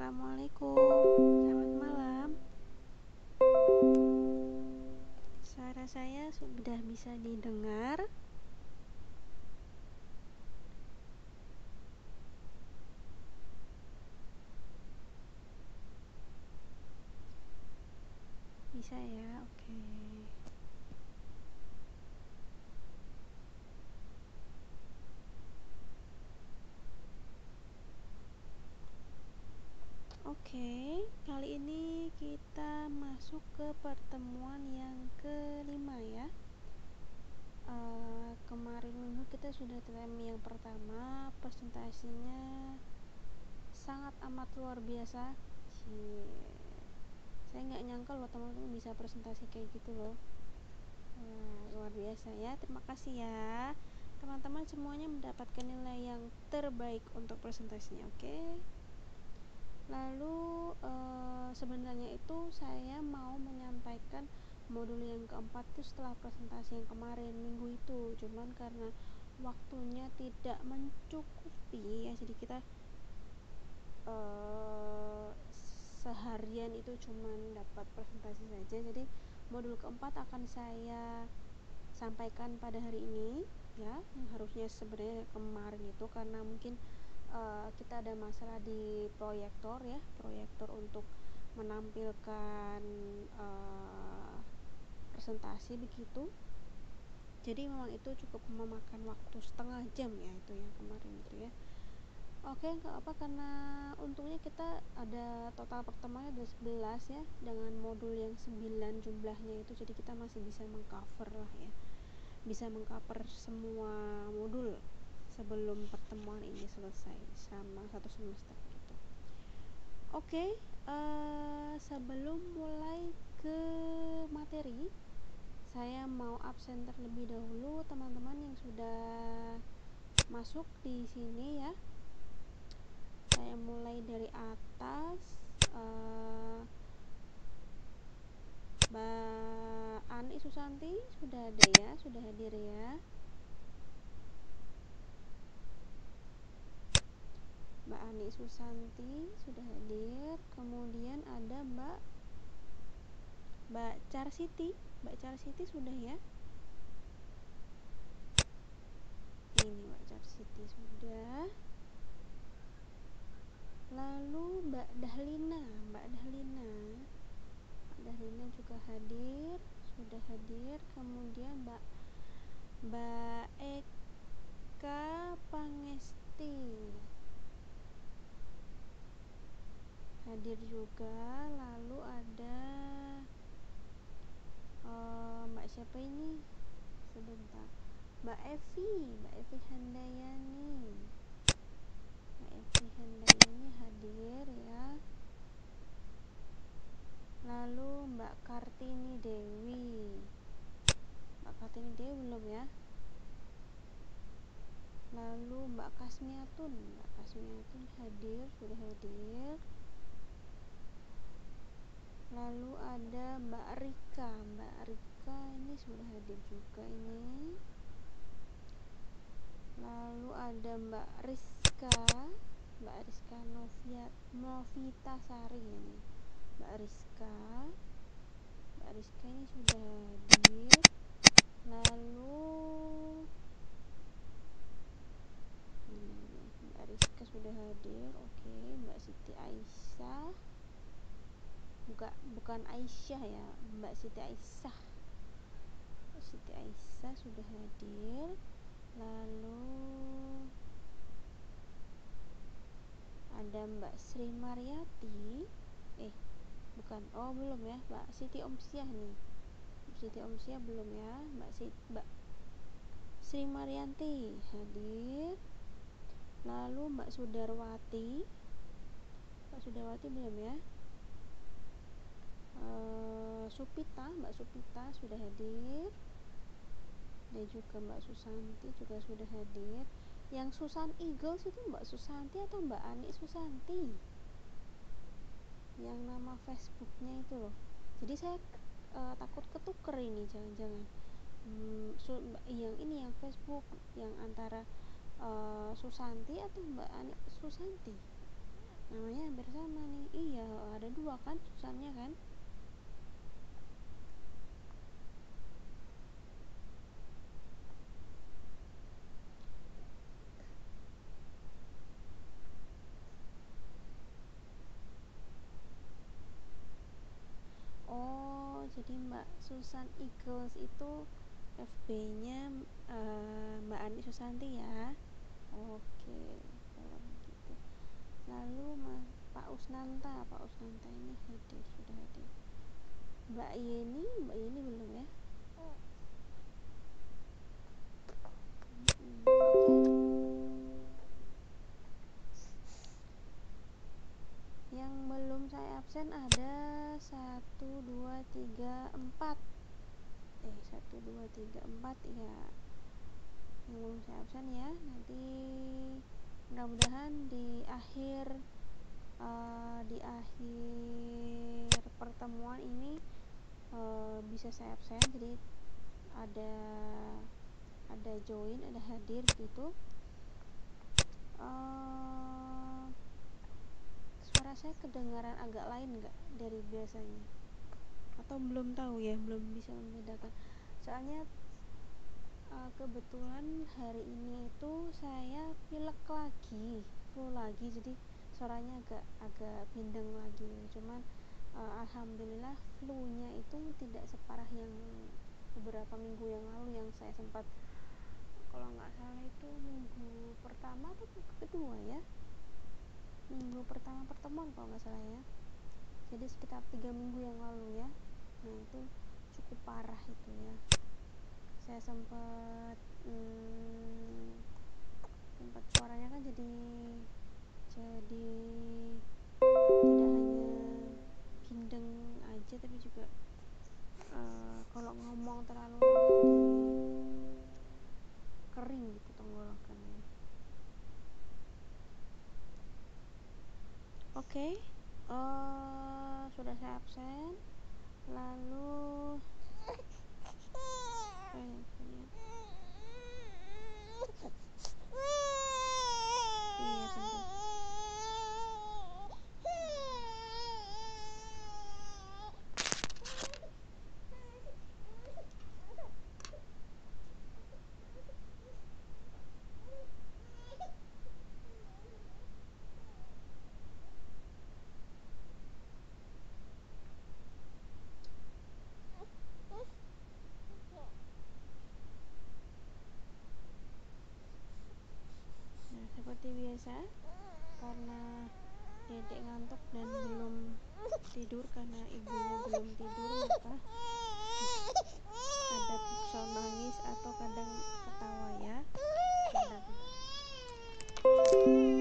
Assalamualaikum, selamat malam. Suara saya sudah bisa didengar. Bisa ya, oke. Oke, kali ini kita masuk ke pertemuan yang kelima ya. Uh, kemarin minggu kita sudah TM yang pertama, presentasinya sangat amat luar biasa. Cie. Saya nggak nyangka loh teman-teman bisa presentasi kayak gitu loh. Wah, luar biasa ya. Terima kasih ya. Teman-teman semuanya mendapatkan nilai yang terbaik untuk presentasinya, oke? Okay? Lalu uh, sebenarnya itu saya mau menyampaikan modul yang keempat itu setelah presentasi yang kemarin minggu itu, cuman karena waktunya tidak mencukupi ya, jadi kita uh, seharian itu cuman dapat presentasi saja. Jadi modul keempat akan saya sampaikan pada hari ini ya, yang harusnya sebenarnya kemarin itu karena mungkin uh, kita ada masalah di proyektor ya proyektor untuk menampilkan uh, presentasi begitu. Jadi memang itu cukup memakan waktu setengah jam ya itu yang kemarin itu ya. Oke nggak apa karena untungnya kita ada total pertemuannya ada 11 ya dengan modul yang 9 jumlahnya itu. Jadi kita masih bisa mengcover lah ya. Bisa mengcover semua modul sebelum pertemuan ini selesai sama satu semester gitu. Oke, okay, uh, eh, sebelum mulai ke materi, saya mau absen terlebih dahulu teman-teman yang sudah masuk di sini ya. Saya mulai dari atas. Uh, Ani Susanti sudah ada ya, sudah hadir ya. Mbak Ani Susanti sudah hadir. Kemudian ada Mbak Mbak Char Siti Mbak Char Siti sudah ya? Ini Mbak Char Siti sudah. Lalu Mbak Dahlina Mbak Dahlina. Mbak Dahlina juga hadir sudah hadir. Kemudian Mbak Mbak Eka Pangesti hadir juga. Lalu ada uh, mbak siapa ini? Sebentar. Mbak Evi mbak Evi Handayani. Mbak Evi Handayani hadir ya. Lalu mbak Kartini Dewi. Mbak Kartini Dewi belum ya? Lalu mbak Kasmiatun. Mbak Kasmiatun hadir sudah hadir lalu ada Mbak Rika. Mbak Rika ini sudah hadir juga ini. Lalu ada Mbak Rizka. Mbak Rizka Novia, Novita Sari ini. Mbak Rizka. Mbak Rizka ini sudah hadir. Lalu Mbak Rizka sudah hadir. Oke Mbak Siti Aisyah bukan bukan Aisyah ya Mbak Siti Aisyah. Siti Aisyah sudah hadir lalu ada Mbak Sri Mariati. Eh bukan oh belum ya Mbak Siti Omsiah nih. Siti Omsiah belum ya Mbak Siti Mbak Sri Marianti hadir. Lalu Mbak Sudarwati Mbak Sudarwati belum ya uh, Supita Mbak Supita sudah hadir. Dan juga Mbak Susanti juga sudah hadir. Yang Susan Eagles itu Mbak Susanti atau Mbak Ani Susanti? Yang nama Facebooknya itu loh. Jadi saya uh, takut ketuker ini jangan-jangan. Hmm, yang ini yang Facebook yang antara uh, Susanti atau Mbak Ani Susanti? Namanya hampir sama nih. Iya ada dua kan Susannya kan oh jadi Mbak Susan Eagles itu FB-nya uh, eh, Mbak Ani Susanti ya. Oke kalau begitu. Lalu Mas Pak Usnanta Pak Usnanta ini hadir sudah hadir. Mbak Yeni Mbak Yeni belum ya? Hmm, saya absen ada satu dua tiga empat. Eh satu dua tiga empat ya yang belum saya absen ya nanti mudah-mudahan di akhir uh, di akhir pertemuan ini uh, bisa saya absen. Jadi ada ada join ada hadir gitu uh, suara saya kedengaran agak lain nggak dari biasanya? Atau belum tahu ya belum bisa membedakan. Soalnya uh, kebetulan hari ini itu saya pilek lagi flu lagi. Jadi suaranya agak agak bindeng lagi. Cuman uh, alhamdulillah flu-nya itu tidak separah yang beberapa minggu yang lalu yang saya sempat. Kalau nggak salah itu minggu pertama atau kedua ya minggu pertama pertemuan kalau nggak salah ya. Jadi sekitar tiga minggu yang lalu ya. Nah itu cukup parah itu ya. Saya sempat hmm, sempat suaranya kan jadi jadi tidak hanya bindeng aja tapi juga uh, kalau ngomong terlalu kering gitu tenggorokannya oke okay. uh, eh, sudah saya absen lalu kalian sekalian iya sebentar Nah, seperti biasa, karena dedek ngantuk dan belum tidur karena ibunya belum tidur, maka ada sound nangis atau kadang ketawa ya. Sebentar,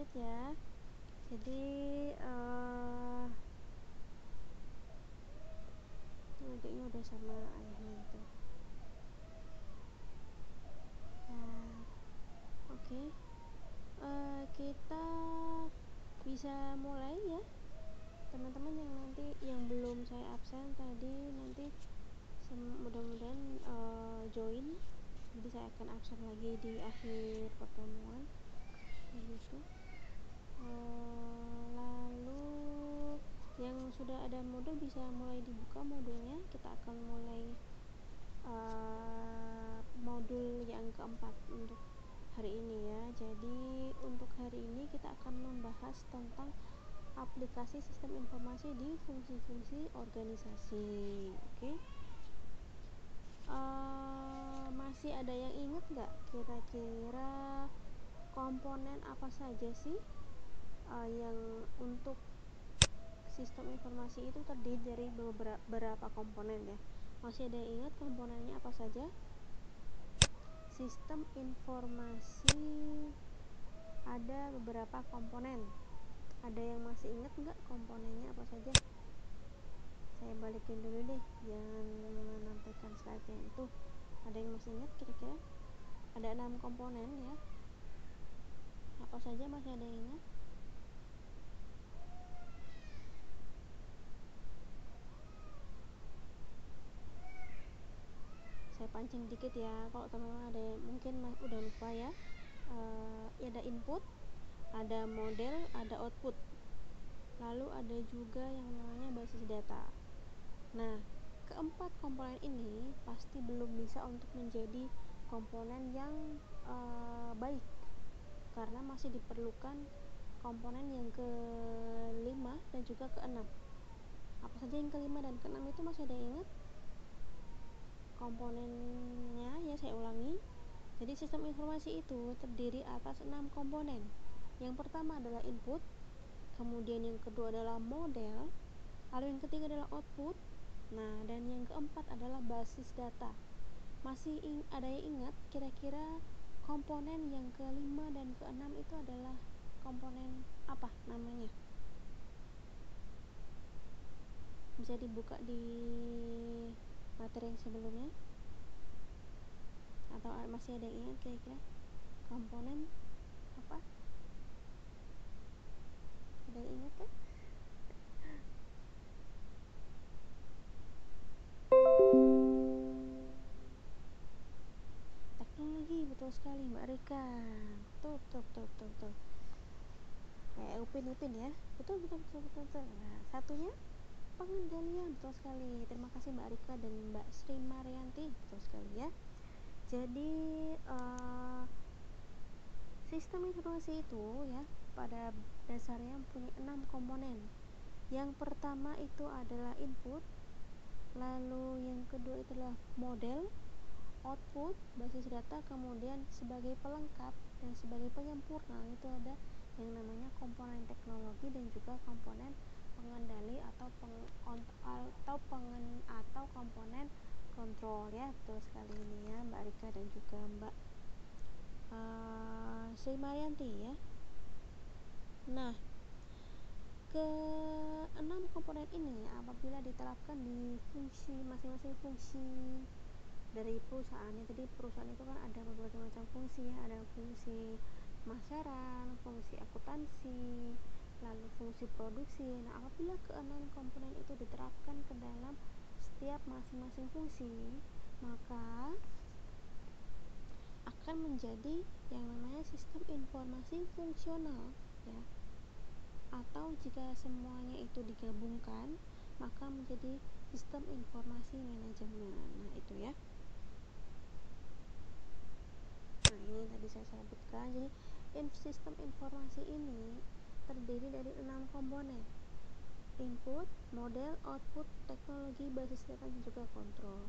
lanjut ya. Jadi uh, tuh adiknya udah sama ayahnya itu. Nah, oke. Okay. Uh, eh, kita bisa mulai ya. Teman-teman yang nanti yang belum saya absen tadi nanti mudah-mudahan uh, join. Jadi saya akan absen lagi di akhir pertemuan begitu lalu yang sudah ada modul bisa mulai dibuka modulnya kita akan mulai uh, modul yang keempat untuk hari ini ya. Jadi untuk hari ini kita akan membahas tentang aplikasi sistem informasi di fungsi-fungsi organisasi. Oke. Okay? Uh, eh, masih ada yang ingat nggak kira-kira komponen apa saja sih uh, yang untuk sistem informasi itu terdiri dari beberapa komponen ya. Masih ada yang ingat komponennya apa saja? Sistem informasi ada beberapa komponen. Ada yang masih ingat nggak komponennya apa saja? Saya balikin dulu deh, jangan menampilkan slide yang itu. Ada yang masih ingat kira-kira? Ada enam komponen ya. Apa saja masih ada yang ingat? Pancing dikit ya. Kalau teman-teman ada yang mungkin udah lupa ya. Uh, ada input ada model ada output. Lalu ada juga yang namanya basis data. Nah keempat komponen ini pasti belum bisa untuk menjadi komponen yang uh, baik. Karena masih diperlukan komponen yang kelima dan juga keenam. Apa saja yang kelima dan keenam itu masih ada yang ingat komponennya ya saya ulangi. Jadi sistem informasi itu terdiri atas enam komponen. Yang pertama adalah input kemudian yang kedua adalah model lalu yang ketiga adalah output. Nah dan yang keempat adalah basis data. Masih ada yang ingat kira-kira komponen yang kelima dan keenam itu adalah komponen apa namanya? Bisa dibuka di materi yang sebelumnya? Atau masih ada yang ingat kira-kira? Komponen apa? Ada yang ingat kan? Teknologi betul sekali Mbak Rika. Betul betul betul betul, betul. kayak upin upin ya betul betul betul, betul. nah satunya pengendalian betul sekali. Terima kasih Mbak Rika dan Mbak Sri Marianti betul sekali ya. Jadi uh, sistem informasi itu ya pada dasarnya mempunyai enam komponen. Yang pertama itu adalah input lalu yang kedua itu adalah model output basis data kemudian sebagai pelengkap dan sebagai penyempurna itu ada yang namanya komponen teknologi dan juga komponen pengendali atau peng, atau pengen atau komponen kontrol ya. Betul sekali ini ya Mbak Rika dan juga Mbak uh, Sri Marianti ya. Nah ke enam komponen ini apabila diterapkan di fungsi masing-masing fungsi dari perusahaannya. Jadi perusahaan itu kan ada berbagai macam fungsi ya. Ada fungsi pemasaran fungsi akuntansi lalu fungsi produksi. Nah, apabila keenam komponen itu diterapkan ke dalam setiap masing-masing fungsi, maka akan menjadi yang namanya sistem informasi fungsional ya. Atau jika semuanya itu digabungkan, maka menjadi sistem informasi manajemen. Nah, itu ya. Nah, ini tadi saya sebutkan. Jadi, sistem informasi ini terdiri dari enam komponen input, model, output, teknologi, basis data, dan juga kontrol.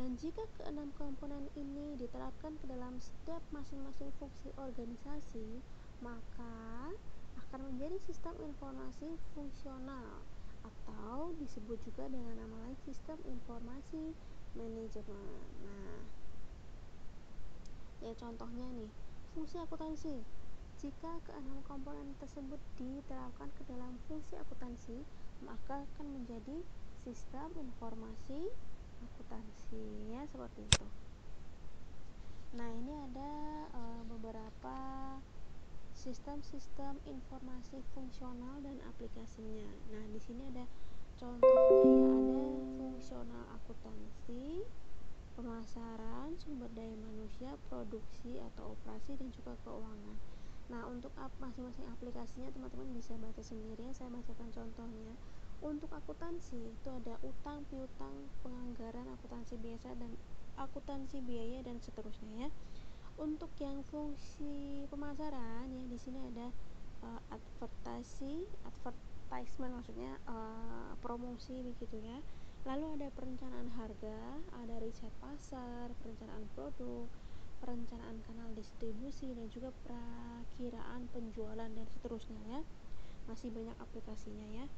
Dan jika keenam komponen ini diterapkan ke dalam setiap masing-masing fungsi organisasi, maka akan menjadi sistem informasi fungsional atau disebut juga dengan nama lain sistem informasi manajemen. Nah, ya contohnya nih, fungsi akuntansi jika keenam komponen tersebut diterapkan ke dalam fungsi akuntansi, maka akan menjadi sistem informasi akuntansi ya seperti itu. Nah, ini ada e, beberapa sistem-sistem informasi fungsional dan aplikasinya. Nah, di sini ada contohnya ya ada fungsional akuntansi, pemasaran, sumber daya manusia, produksi atau operasi dan juga keuangan. Nah, untuk masing-masing aplikasinya teman-teman bisa baca sendiri ya. Saya bacakan contohnya. Untuk akuntansi itu ada utang, piutang, penganggaran, akuntansi biasa dan akuntansi biaya dan seterusnya ya. untuk yang fungsi pemasaran ya di sini ada uh, advertasi advertisement maksudnya uh, promosi begitu ya lalu ada perencanaan harga ada riset pasar perencanaan produk perencanaan kanal distribusi dan juga perakiraan penjualan dan seterusnya ya. Masih banyak aplikasinya ya.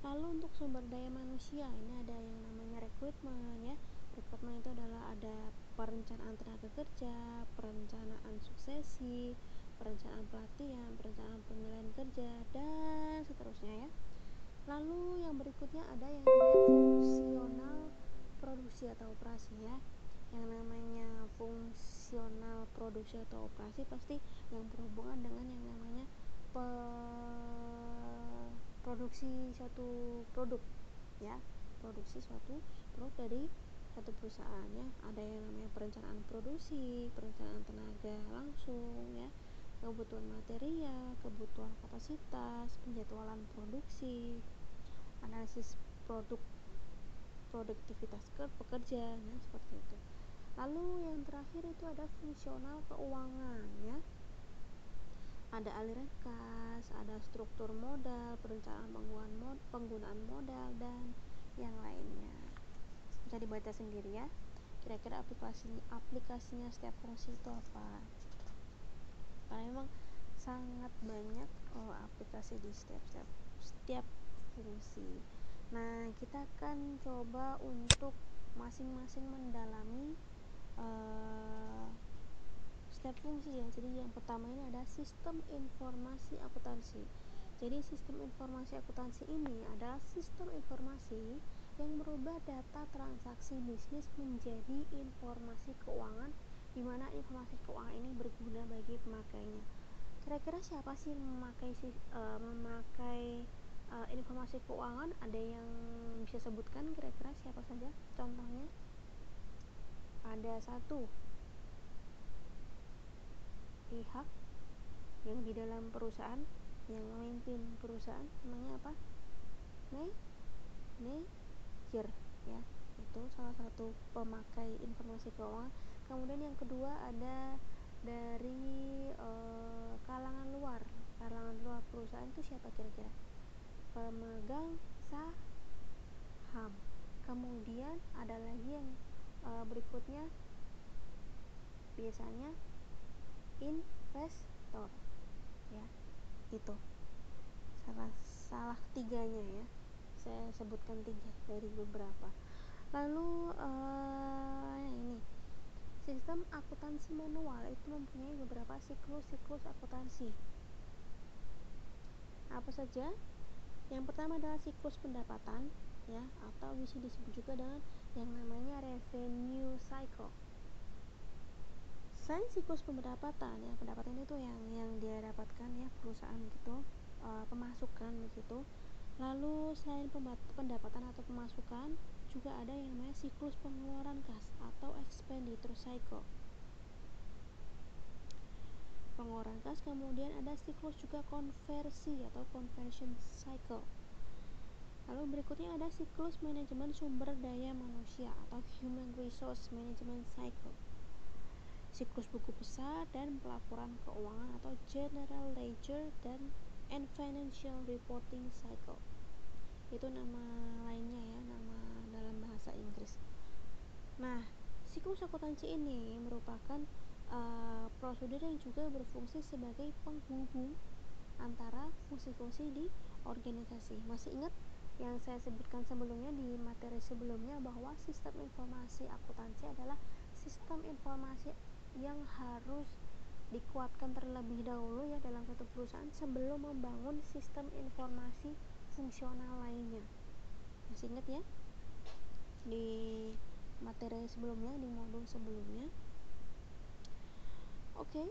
Lalu untuk sumber daya manusia ini ada yang namanya rekrutmen ya. Rekrutmen itu adalah ada perencanaan tenaga kerja perencanaan suksesi perencanaan pelatihan perencanaan penilaian kerja dan seterusnya ya. Lalu yang berikutnya ada yang fungsional produksi atau operasi ya. Yang namanya fungsional produksi atau operasi pasti yang berhubungan dengan yang namanya pe produksi suatu produk ya. Produksi suatu produk dari satu perusahaan ya. Ada yang namanya perencanaan produksi perencanaan tenaga langsung ya. Kebutuhan material kebutuhan kapasitas penjadwalan produksi analisis produk produktivitas pekerja nah seperti itu lalu yang terakhir itu ada fungsional keuangan ya ada aliran kas, ada struktur modal, perencanaan penggunaan, mod, penggunaan modal dan yang lainnya. Bisa dibaca sendiri ya. Kira-kira aplikasinya aplikasinya setiap fungsi itu apa? Karena memang sangat banyak oh, aplikasi di setiap setiap setiap fungsi. Nah, kita akan coba untuk masing-masing mendalami uh, setiap fungsi ya. Jadi yang pertama ini ada sistem informasi akuntansi. Jadi sistem informasi akuntansi ini adalah sistem informasi yang merubah data transaksi bisnis menjadi informasi keuangan di mana informasi keuangan ini berguna bagi pemakainya. Kira-kira siapa sih memakai uh, memakai uh, informasi keuangan? Ada yang bisa sebutkan kira-kira siapa saja? Contohnya ada satu pihak yang di dalam perusahaan yang memimpin perusahaan namanya apa? Manager ya. Itu salah satu pemakai informasi keuangan. Kemudian yang kedua ada dari e, kalangan luar. Kalangan luar perusahaan itu siapa kira-kira? Pemegang saham. Kemudian ada lagi yang e, berikutnya biasanya investor ya. Itu salah salah tiganya ya. Saya sebutkan tiga dari beberapa. Lalu uh, ini. Sistem akuntansi manual itu mempunyai beberapa siklus-siklus akuntansi. Apa saja? Yang pertama adalah siklus pendapatan ya atau bisa disebut juga dengan yang namanya revenue cycle. Selain siklus pendapatan ya pendapatan itu yang yang dia dapatkan ya perusahaan gitu uh, pemasukan begitu. Lalu selain pendapatan atau pemasukan juga ada yang namanya siklus pengeluaran kas atau expenditure cycle. Pengeluaran kas kemudian ada siklus juga konversi atau conversion cycle Lalu berikutnya ada siklus manajemen sumber daya manusia atau human resource management cycle. Siklus buku besar dan pelaporan keuangan atau general ledger dan and financial reporting cycle. Itu nama lainnya ya nama dalam bahasa Inggris. Nah siklus akuntansi ini merupakan uh, prosedur yang juga berfungsi sebagai penghubung antara fungsi-fungsi di organisasi. Masih ingat yang saya sebutkan sebelumnya di materi sebelumnya bahwa sistem informasi akuntansi adalah sistem informasi yang harus dikuatkan terlebih dahulu ya dalam satu perusahaan sebelum membangun sistem informasi fungsional lainnya. Masih ingat ya? Di materi sebelumnya, di modul sebelumnya. Oke,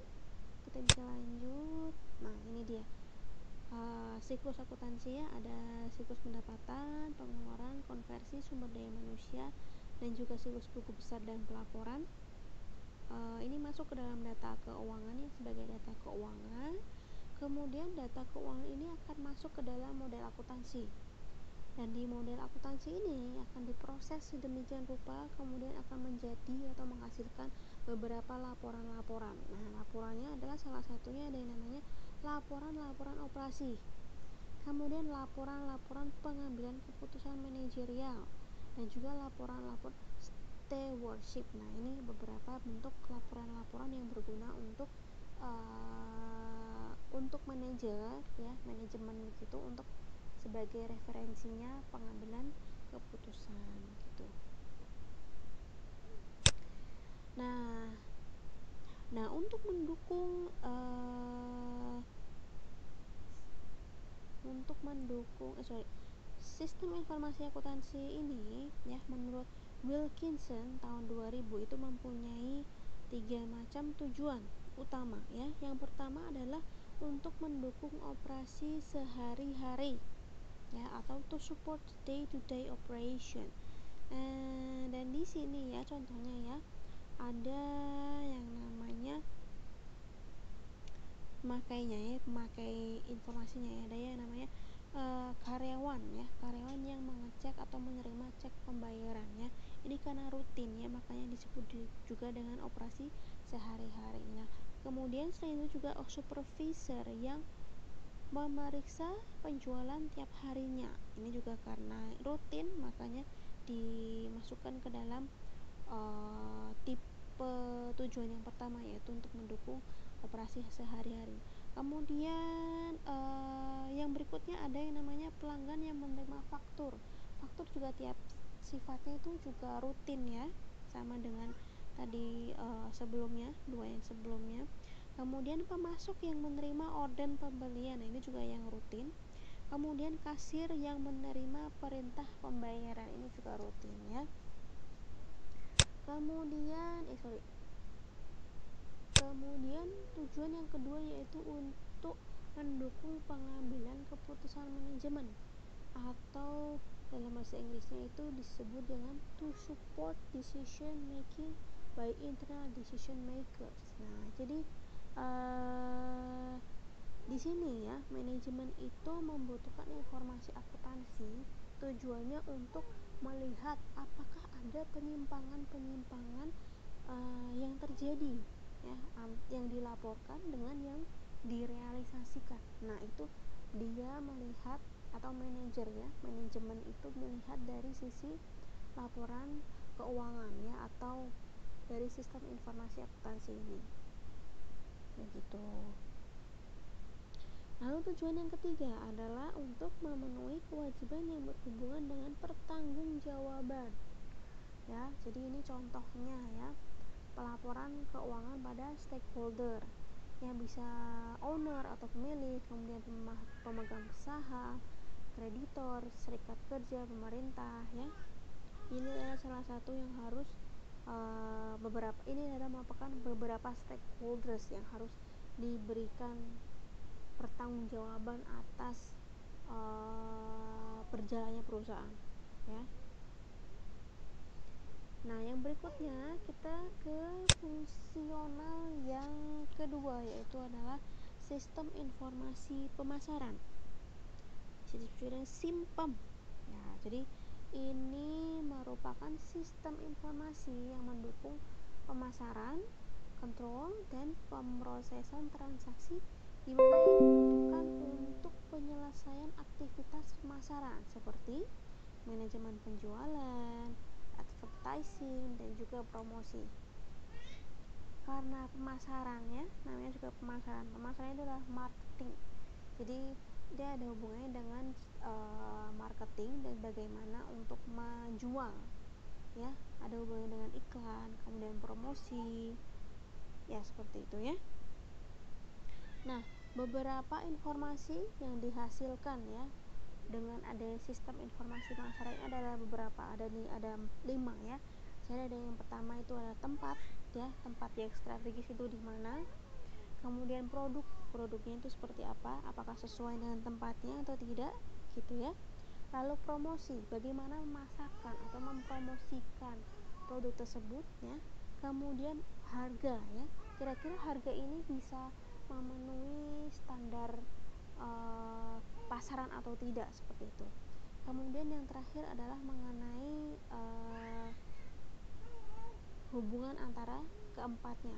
kita bisa lanjut. Nah, ini dia. Uh, siklus akuntansi ya, ada siklus pendapatan, pengeluaran, konversi, sumber daya manusia, dan juga siklus buku besar dan pelaporan. Uh, ini masuk ke dalam data keuangan ya sebagai data keuangan. Kemudian data keuangan ini akan masuk ke dalam model akuntansi dan di model akuntansi ini akan diproses sedemikian rupa kemudian akan menjadi atau menghasilkan beberapa laporan-laporan. Nah, laporannya adalah salah satunya ada yang namanya laporan-laporan operasi. Kemudian laporan-laporan pengambilan keputusan manajerial dan juga laporan-laporan stewardship. Nah, ini beberapa bentuk laporan-laporan yang berguna untuk uh, untuk manajer ya, manajemen begitu untuk sebagai referensinya pengambilan keputusan gitu. Nah, nah untuk mendukung uh, untuk mendukung eh, sorry sistem informasi akuntansi ini ya menurut Wilkinson tahun 2000 itu mempunyai tiga macam tujuan utama ya. Yang pertama adalah untuk mendukung operasi sehari-hari ya atau to support day to day operation. Eh, dan di sini ya contohnya ya ada yang namanya pemakainya ya pemakai informasinya ya. Ada yang namanya uh, karyawan ya karyawan yang mengecek atau menerima cek pembayaran ya ini karena rutin ya makanya disebut juga dengan operasi sehari-hari nah kemudian selain itu juga oh, supervisor yang memeriksa penjualan tiap harinya. Ini juga karena rutin makanya dimasukkan ke dalam uh, tipe tujuan yang pertama yaitu untuk mendukung operasi sehari-hari. Kemudian uh, yang berikutnya ada yang namanya pelanggan yang menerima faktur. Faktur juga tiap sifatnya itu juga rutin ya, sama dengan tadi uh, sebelumnya, dua yang sebelumnya. Kemudian pemasok yang menerima orden pembelian, ini juga yang rutin. Kemudian kasir yang menerima perintah pembayaran, ini juga rutin ya kemudian eh sorry kemudian tujuan yang kedua yaitu untuk mendukung pengambilan keputusan manajemen atau dalam bahasa Inggrisnya itu disebut dengan to support decision making by internal decision makers. Nah, jadi uh, di sini ya manajemen itu membutuhkan informasi akuntansi tujuannya untuk melihat apakah ada penyimpangan-penyimpangan uh, yang terjadi ya yang dilaporkan dengan yang direalisasikan. Nah, itu dia melihat atau manajer ya, manajemen itu melihat dari sisi laporan keuangan ya atau dari sistem informasi akuntansi ini. Begitu. Lalu tujuan yang ketiga adalah untuk memenuhi kewajiban yang berhubungan dengan pertanggungjawaban. Ya, jadi ini contohnya ya. Pelaporan keuangan pada stakeholder yang bisa owner atau pemilik, kemudian pemegang saham, kreditor, serikat kerja, pemerintah ya. Ini adalah salah satu yang harus uh, beberapa ini adalah merupakan beberapa stakeholders yang harus diberikan pertanggungjawaban atas uh, perusahaan ya Nah, yang berikutnya kita ke fungsional yang kedua yaitu adalah sistem informasi pemasaran. Sistem SIMPEM. Ya, jadi ini merupakan sistem informasi yang mendukung pemasaran, kontrol dan pemrosesan transaksi ini dibutuhkan untuk penyelesaian aktivitas pemasaran seperti manajemen penjualan, advertising, dan juga promosi. Karena pemasarannya, namanya juga pemasaran. Pemasaran itu adalah marketing. Jadi dia ada hubungannya dengan uh, marketing dan bagaimana untuk menjual. Ya, ada hubungannya dengan iklan, kemudian promosi. Ya, seperti itu ya. Nah, beberapa informasi yang dihasilkan ya dengan adanya sistem informasi masyarakat adalah beberapa ada nih ada lima ya. Saya ada yang pertama itu adalah tempat ya tempat yang strategis itu di mana. Kemudian produk produknya itu seperti apa apakah sesuai dengan tempatnya atau tidak gitu ya. Lalu promosi bagaimana memasarkan atau mempromosikan produk tersebut ya. Kemudian harga ya kira-kira harga ini bisa memenuhi standar uh, pasaran atau tidak seperti itu. Kemudian yang terakhir adalah mengenai uh, hubungan antara keempatnya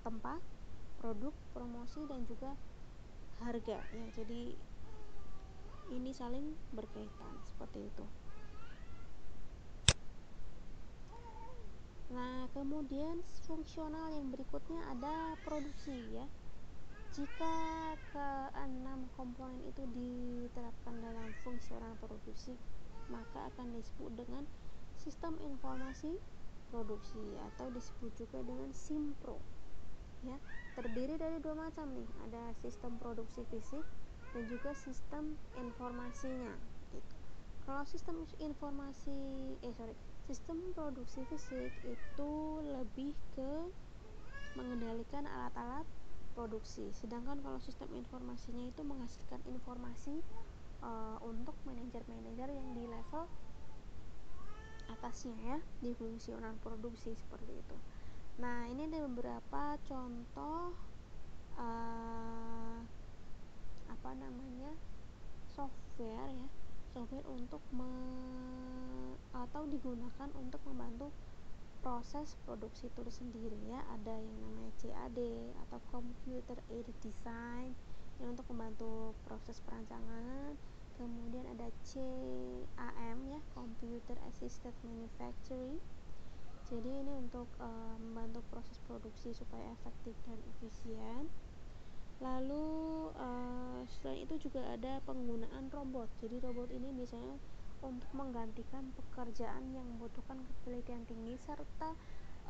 tempat produk promosi dan juga harga ya jadi ini saling berkaitan seperti itu Nah, kemudian fungsional yang berikutnya ada produksi ya. Jika keenam komponen itu diterapkan dalam fungsional produksi, maka akan disebut dengan sistem informasi produksi atau disebut juga dengan simpro. Ya, terdiri dari dua macam nih, ada sistem produksi fisik dan juga sistem informasinya gitu. Kalau sistem informasi eh sorry Sistem produksi fisik itu lebih ke mengendalikan alat-alat produksi. Sedangkan kalau sistem informasinya itu menghasilkan informasi uh, untuk manajer-manajer yang di level atasnya ya, di fungsional produksi seperti itu. Nah, ini ada beberapa contoh uh, apa namanya? software ya software untuk atau digunakan untuk membantu proses produksi itu sendiri ya ada yang namanya CAD atau Computer Aided Design yang untuk membantu proses perancangan. Kemudian ada CAM ya Computer Assisted Manufacturing. Jadi ini untuk uh, membantu proses produksi supaya efektif dan efisien. Lalu uh, selain itu juga ada penggunaan robot. Jadi robot ini biasanya untuk menggantikan pekerjaan yang membutuhkan ketelitian tinggi serta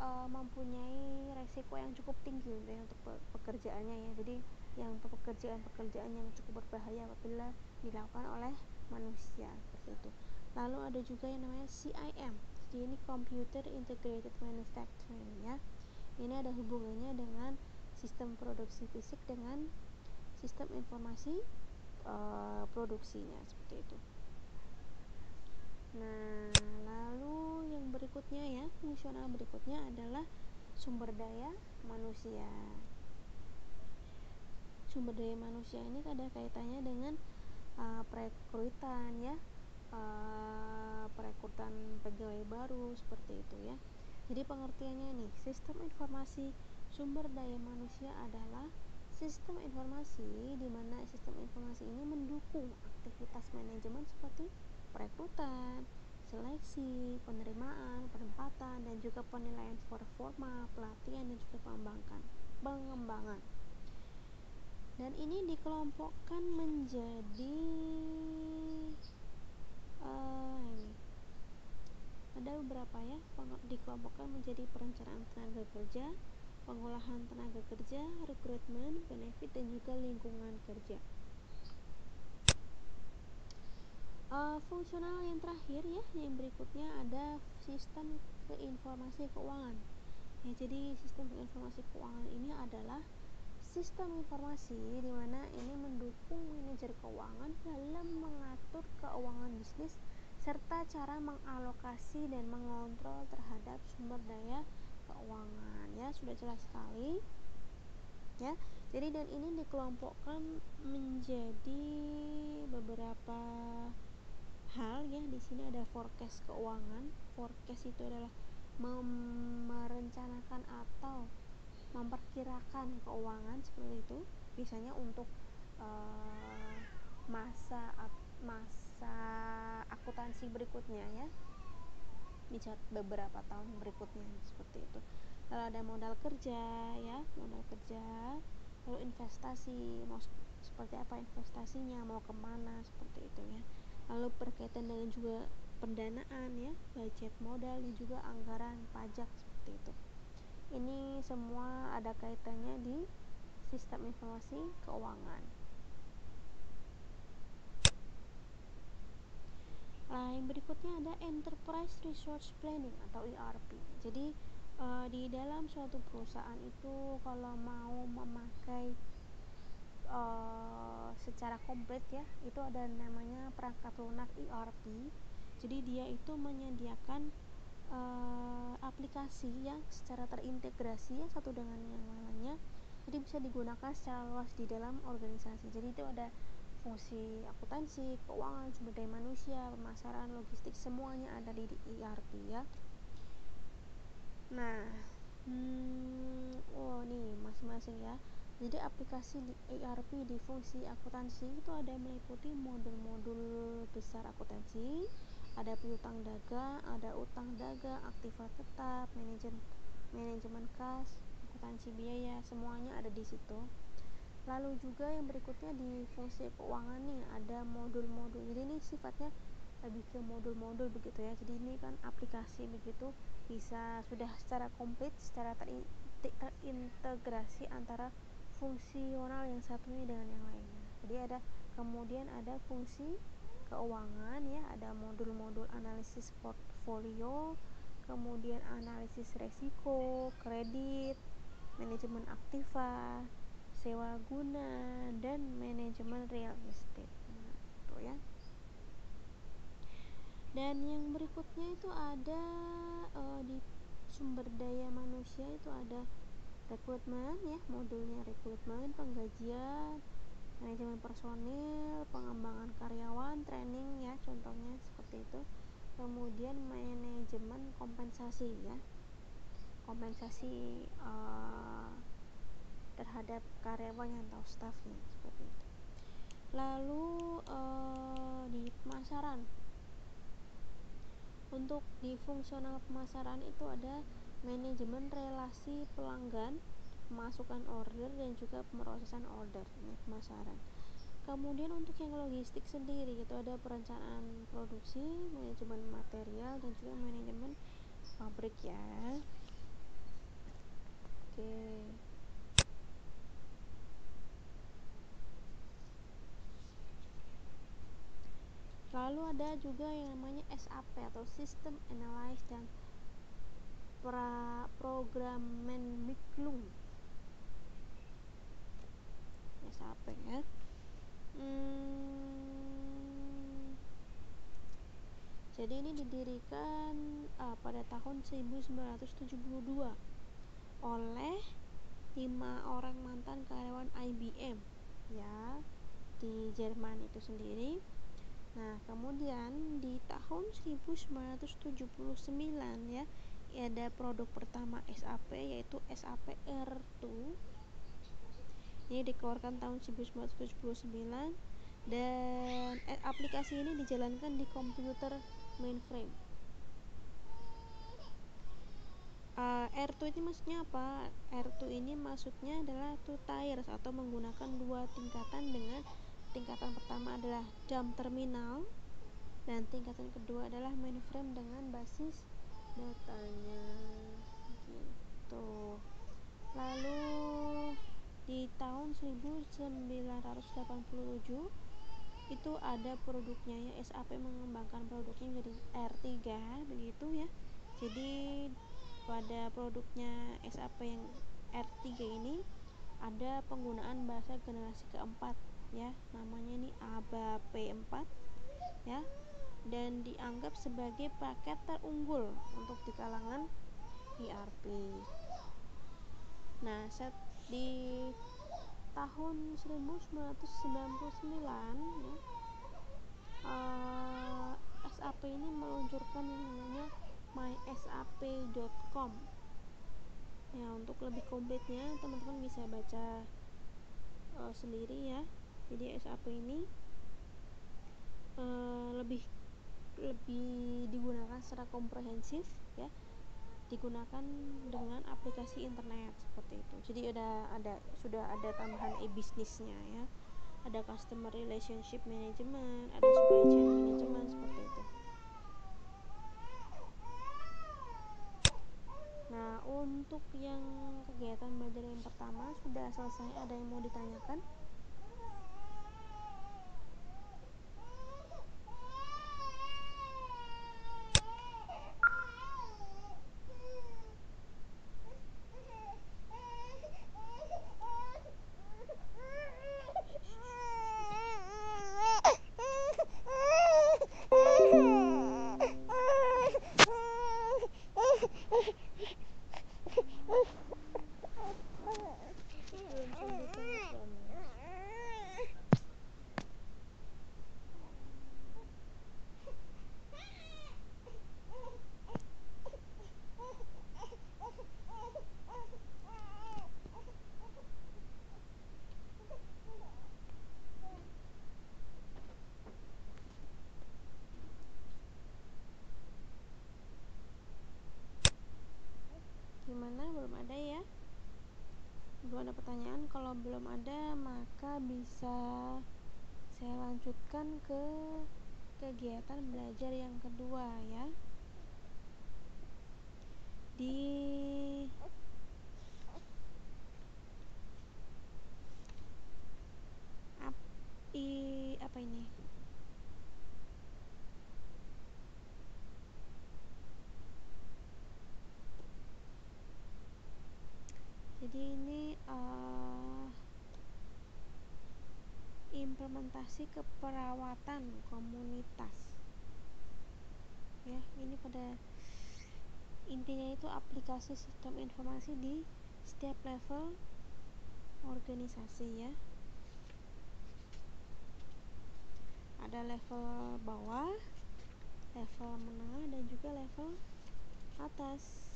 uh, mempunyai resiko yang cukup tinggi gitu ya untuk pekerjaannya ya. Jadi yang pekerjaan-pekerjaan yang cukup berbahaya apabila dilakukan oleh manusia seperti itu. Lalu ada juga yang namanya CIM jadi ini Computer Integrated Manufacturing ya. Ini ada hubungannya dengan sistem produksi fisik dengan sistem informasi uh, produksinya seperti itu. Nah, lalu yang berikutnya ya, fungsional berikutnya adalah sumber daya manusia. Sumber daya manusia ini ada kaitannya dengan uh, perekrutan ya, uh, perekrutan pegawai baru seperti itu ya. Jadi pengertiannya nih, sistem informasi sumber daya manusia adalah sistem informasi di mana sistem informasi ini mendukung aktivitas manajemen seperti perekrutan, seleksi, penerimaan, penempatan, dan juga penilaian performa, pelatihan, dan juga pengembangan. pengembangan. Dan ini dikelompokkan menjadi uh, ada beberapa ya dikelompokkan menjadi perencanaan tenaga kerja, pengolahan tenaga kerja, rekrutmen, benefit dan juga lingkungan kerja. Uh, fungsional yang terakhir ya, yang berikutnya ada sistem keinformasi keuangan. Ya, jadi sistem informasi keuangan ini adalah sistem informasi di mana ini mendukung manajer keuangan dalam mengatur keuangan bisnis serta cara mengalokasi dan mengontrol terhadap sumber daya keuangan ya sudah jelas sekali ya jadi dan ini dikelompokkan menjadi beberapa hal ya di sini ada forecast keuangan. Forecast itu adalah merencanakan atau memperkirakan keuangan seperti itu. Biasanya untuk uh, masa masa akuntansi berikutnya ya. Bisa beberapa tahun berikutnya seperti itu. Lalu ada modal kerja ya modal kerja. Lalu investasi mau seperti apa investasinya mau ke mana seperti itu ya lalu berkaitan dengan juga pendanaan ya budget modal dan juga anggaran pajak seperti itu ini semua ada kaitannya di sistem informasi keuangan Nah, yang berikutnya ada Enterprise Resource Planning atau ERP. Jadi uh, di dalam suatu perusahaan itu kalau mau memakai uh, secara komplit ya, itu ada namanya perangkat lunak ERP. Jadi dia itu menyediakan uh, aplikasi yang secara terintegrasi ya satu dengan yang lainnya. Jadi bisa digunakan secara luas di dalam organisasi. Jadi itu ada fungsi akuntansi, keuangan, sumber daya manusia, pemasaran, logistik, semuanya ada di ERP ya. Nah, hmm, oh nih masing-masing ya jadi aplikasi di ERP di fungsi akuntansi itu ada meliputi modul-modul besar akuntansi ada piutang dagang ada utang dagang aktiva tetap manajemen manajemen kas akuntansi biaya semuanya ada di situ. Lalu juga yang berikutnya di fungsi keuangan nih ada modul-modul. Jadi ini sifatnya lebih ke modul-modul begitu ya. Jadi ini kan aplikasi begitu bisa sudah secara komplit secara terintegrasi antara fungsional yang satunya dengan yang lainnya. Jadi ada kemudian ada fungsi keuangan ya ada modul-modul analisis portfolio kemudian analisis resiko kredit manajemen aktiva sewa guna dan manajemen real estate. Nah itu ya. Dan yang berikutnya itu ada uh, di sumber daya manusia itu ada rekrutmen ya modulnya rekrutmen penggajian manajemen personil pengembangan karyawan training ya contohnya seperti itu. Kemudian manajemen kompensasi ya. Kompensasi uh, terhadap karyawan atau staffnya seperti itu. Lalu uh, di pemasaran. Untuk di fungsional pemasaran itu ada manajemen relasi pelanggan, pemasukan order dan juga pemrosesan order. Ini pemasaran. Kemudian untuk yang logistik sendiri itu ada perencanaan produksi, manajemen material dan juga manajemen pabrik ya. Oke. Lalu ada juga yang namanya SAP atau System Analyze dan pra Programmen Miklung. SAP ya. Hmm, jadi ini didirikan uh, pada tahun 1972 oleh lima orang mantan karyawan IBM ya di Jerman itu sendiri Nah, kemudian di tahun 1979 ya, ada produk pertama SAP yaitu SAP R2. Ini dikeluarkan tahun 1979 dan aplikasi ini dijalankan di komputer mainframe. Uh, R2 ini maksudnya apa? R2 ini maksudnya adalah two tires atau menggunakan dua tingkatan dengan tingkatan pertama adalah dump terminal dan tingkatan kedua adalah mainframe dengan basis datanya gitu. Lalu di tahun 1987 itu ada produknya ya SAP mengembangkan produknya menjadi R3 begitu ya. Jadi pada produknya SAP yang R3 ini ada penggunaan bahasa generasi keempat ya namanya ini ABAP4 ya dan dianggap sebagai paket terunggul untuk di kalangan ERP nah set di tahun 1999 ya uh, eh, SAP ini meluncurkan yang namanya mysap.com ya untuk lebih komplitnya teman-teman bisa baca uh, sendiri ya. Jadi SAP ini uh, lebih lebih digunakan secara komprehensif ya. Digunakan dengan aplikasi internet seperti itu. Jadi ada ada sudah ada tambahan e-bisnisnya ya. Ada customer relationship management ada supply chain management seperti itu. Nah untuk yang kegiatan belajar yang pertama sudah selesai ada yang mau ditanyakan ada pertanyaan kalau belum ada maka bisa saya lanjutkan ke kegiatan belajar yang kedua ya. Di api apa ini? Jadi ini uh, implementasi keperawatan komunitas. Ya ini pada intinya itu aplikasi sistem informasi di setiap level organisasi ya. Ada level bawah level menengah dan juga level atas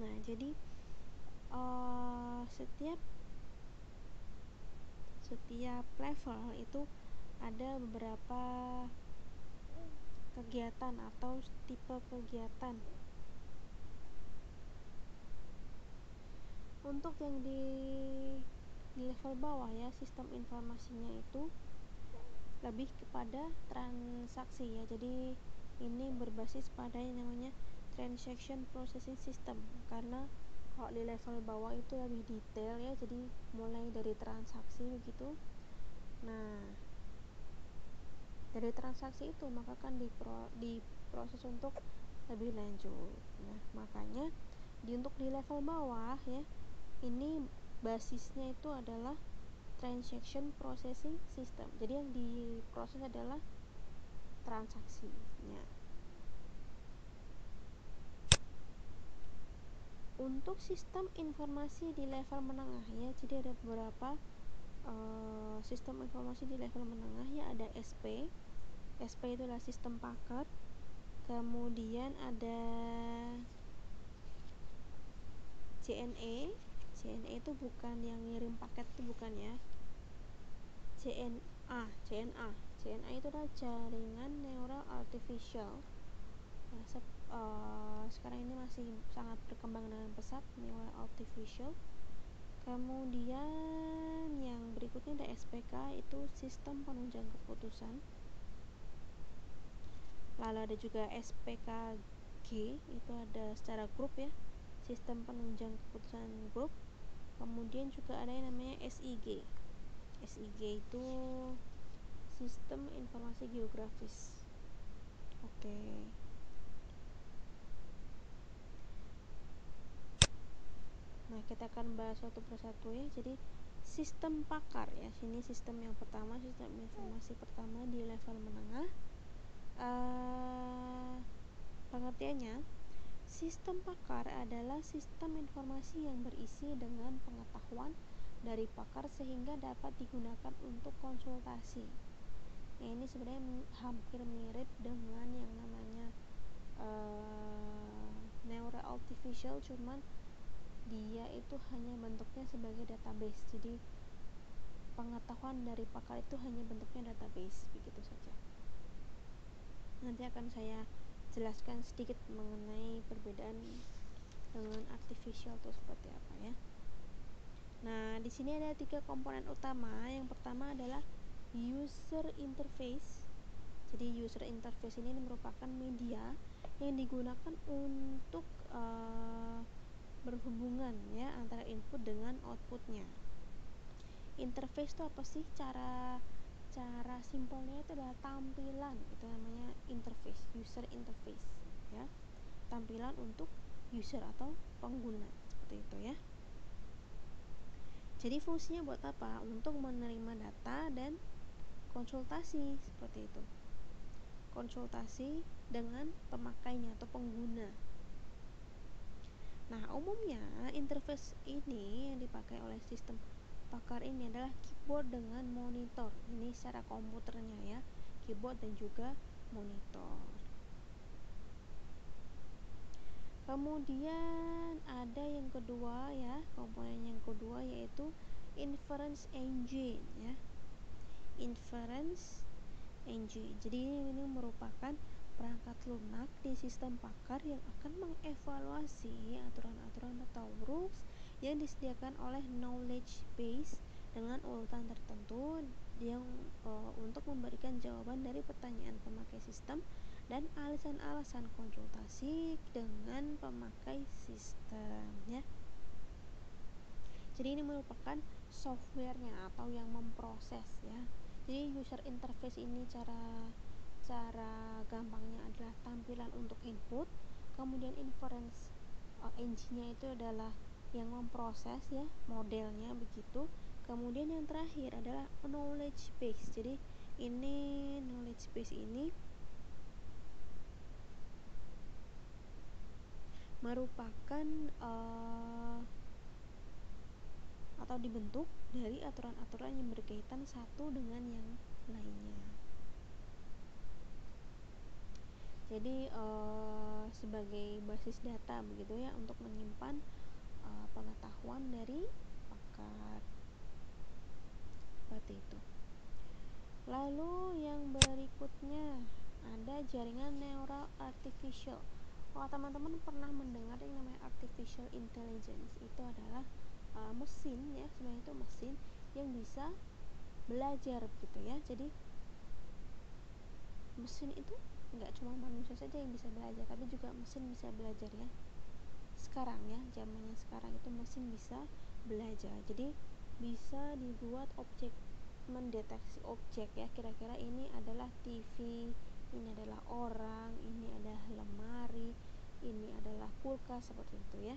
nah jadi uh, setiap setiap level itu ada beberapa kegiatan atau tipe kegiatan. Untuk yang di di level bawah ya sistem informasinya itu lebih kepada transaksi ya. Jadi ini berbasis pada yang namanya transaction processing system. Karena kalau di level bawah itu lebih detail ya jadi mulai dari transaksi begitu. Nah dari transaksi itu maka kan dipro, diproses untuk lebih lanjut. Nah makanya di untuk di level bawah ya ini basisnya itu adalah transaction processing system. Jadi yang diproses adalah transaksinya untuk sistem informasi di level menengah ya jadi ada beberapa uh, sistem informasi di level menengah ya ada SP SP itu adalah sistem pakar kemudian ada CNE CNE itu bukan yang ngirim paket itu bukan ya. CNA CNA CNA itu adalah jaringan neural artificial. Ya, uh, sekarang ini masih sangat berkembang dengan pesat neural artificial kemudian yang berikutnya ada SPK itu sistem penunjang keputusan. Lalu ada juga SPKG itu ada secara grup ya sistem penunjang keputusan grup. Kemudian juga ada yang namanya SIG SIG itu sistem informasi geografis. Oke. okay. Nah, kita akan bahas satu persatu ya. Jadi, sistem pakar ya. Sini sistem yang pertama, sistem informasi pertama di level menengah. Uh, pengertiannya, sistem pakar adalah sistem informasi yang berisi dengan pengetahuan dari pakar sehingga dapat digunakan untuk konsultasi. Nah, ini sebenarnya hampir mirip dengan yang namanya uh, neural artificial, cuman dia itu hanya bentuknya sebagai database. Jadi pengetahuan dari pakar itu hanya bentuknya database begitu saja. Nanti akan saya jelaskan sedikit mengenai perbedaan dengan artificial itu seperti apa ya. Nah di sini ada tiga komponen utama. Yang pertama adalah user interface. Jadi user interface ini merupakan media yang digunakan untuk uh, berhubungan ya antara input dengan outputnya. Interface itu apa sih? Cara cara simpelnya itu adalah tampilan. Itu namanya interface user interface ya. Tampilan untuk user atau pengguna seperti itu ya. Jadi fungsinya buat apa? Untuk menerima data dan konsultasi seperti itu. Konsultasi dengan pemakainya atau pengguna Nah, umumnya interface ini yang dipakai oleh sistem pakar ini adalah keyboard dengan monitor. Ini secara komputernya ya, keyboard dan juga monitor. Kemudian ada yang kedua ya, komponen yang kedua yaitu inference engine ya. Inference engine. Jadi ini merupakan perangkat lunak di sistem pakar yang akan mengevaluasi aturan-aturan atau rules yang disediakan oleh knowledge base dengan urutan tertentu yang uh, untuk memberikan jawaban dari pertanyaan pemakai sistem dan alasan-alasan konsultasi dengan pemakai sistem ya. Jadi ini merupakan softwarenya atau yang memproses ya. Jadi user interface ini cara cara gampangnya adalah tampilan untuk input, kemudian inference uh, engine-nya itu adalah yang memproses ya modelnya begitu. Kemudian yang terakhir adalah knowledge base. Jadi ini knowledge base ini merupakan uh, atau dibentuk dari aturan-aturan yang berkaitan satu dengan yang lainnya. Jadi uh, sebagai basis data begitu ya untuk menyimpan uh, pengetahuan dari pakar. Seperti itu. Lalu yang berikutnya ada jaringan neural artificial. Kalau teman-teman pernah mendengar yang namanya artificial intelligence, itu adalah uh, mesin ya sebenarnya itu mesin yang bisa belajar gitu ya jadi mesin itu nggak cuma manusia saja yang bisa belajar tapi juga mesin bisa belajar ya. Sekarang ya zamannya sekarang itu mesin bisa belajar. Jadi bisa dibuat objek mendeteksi objek ya. Kira-kira ini adalah TV ini adalah orang ini adalah lemari ini adalah kulkas seperti itu ya.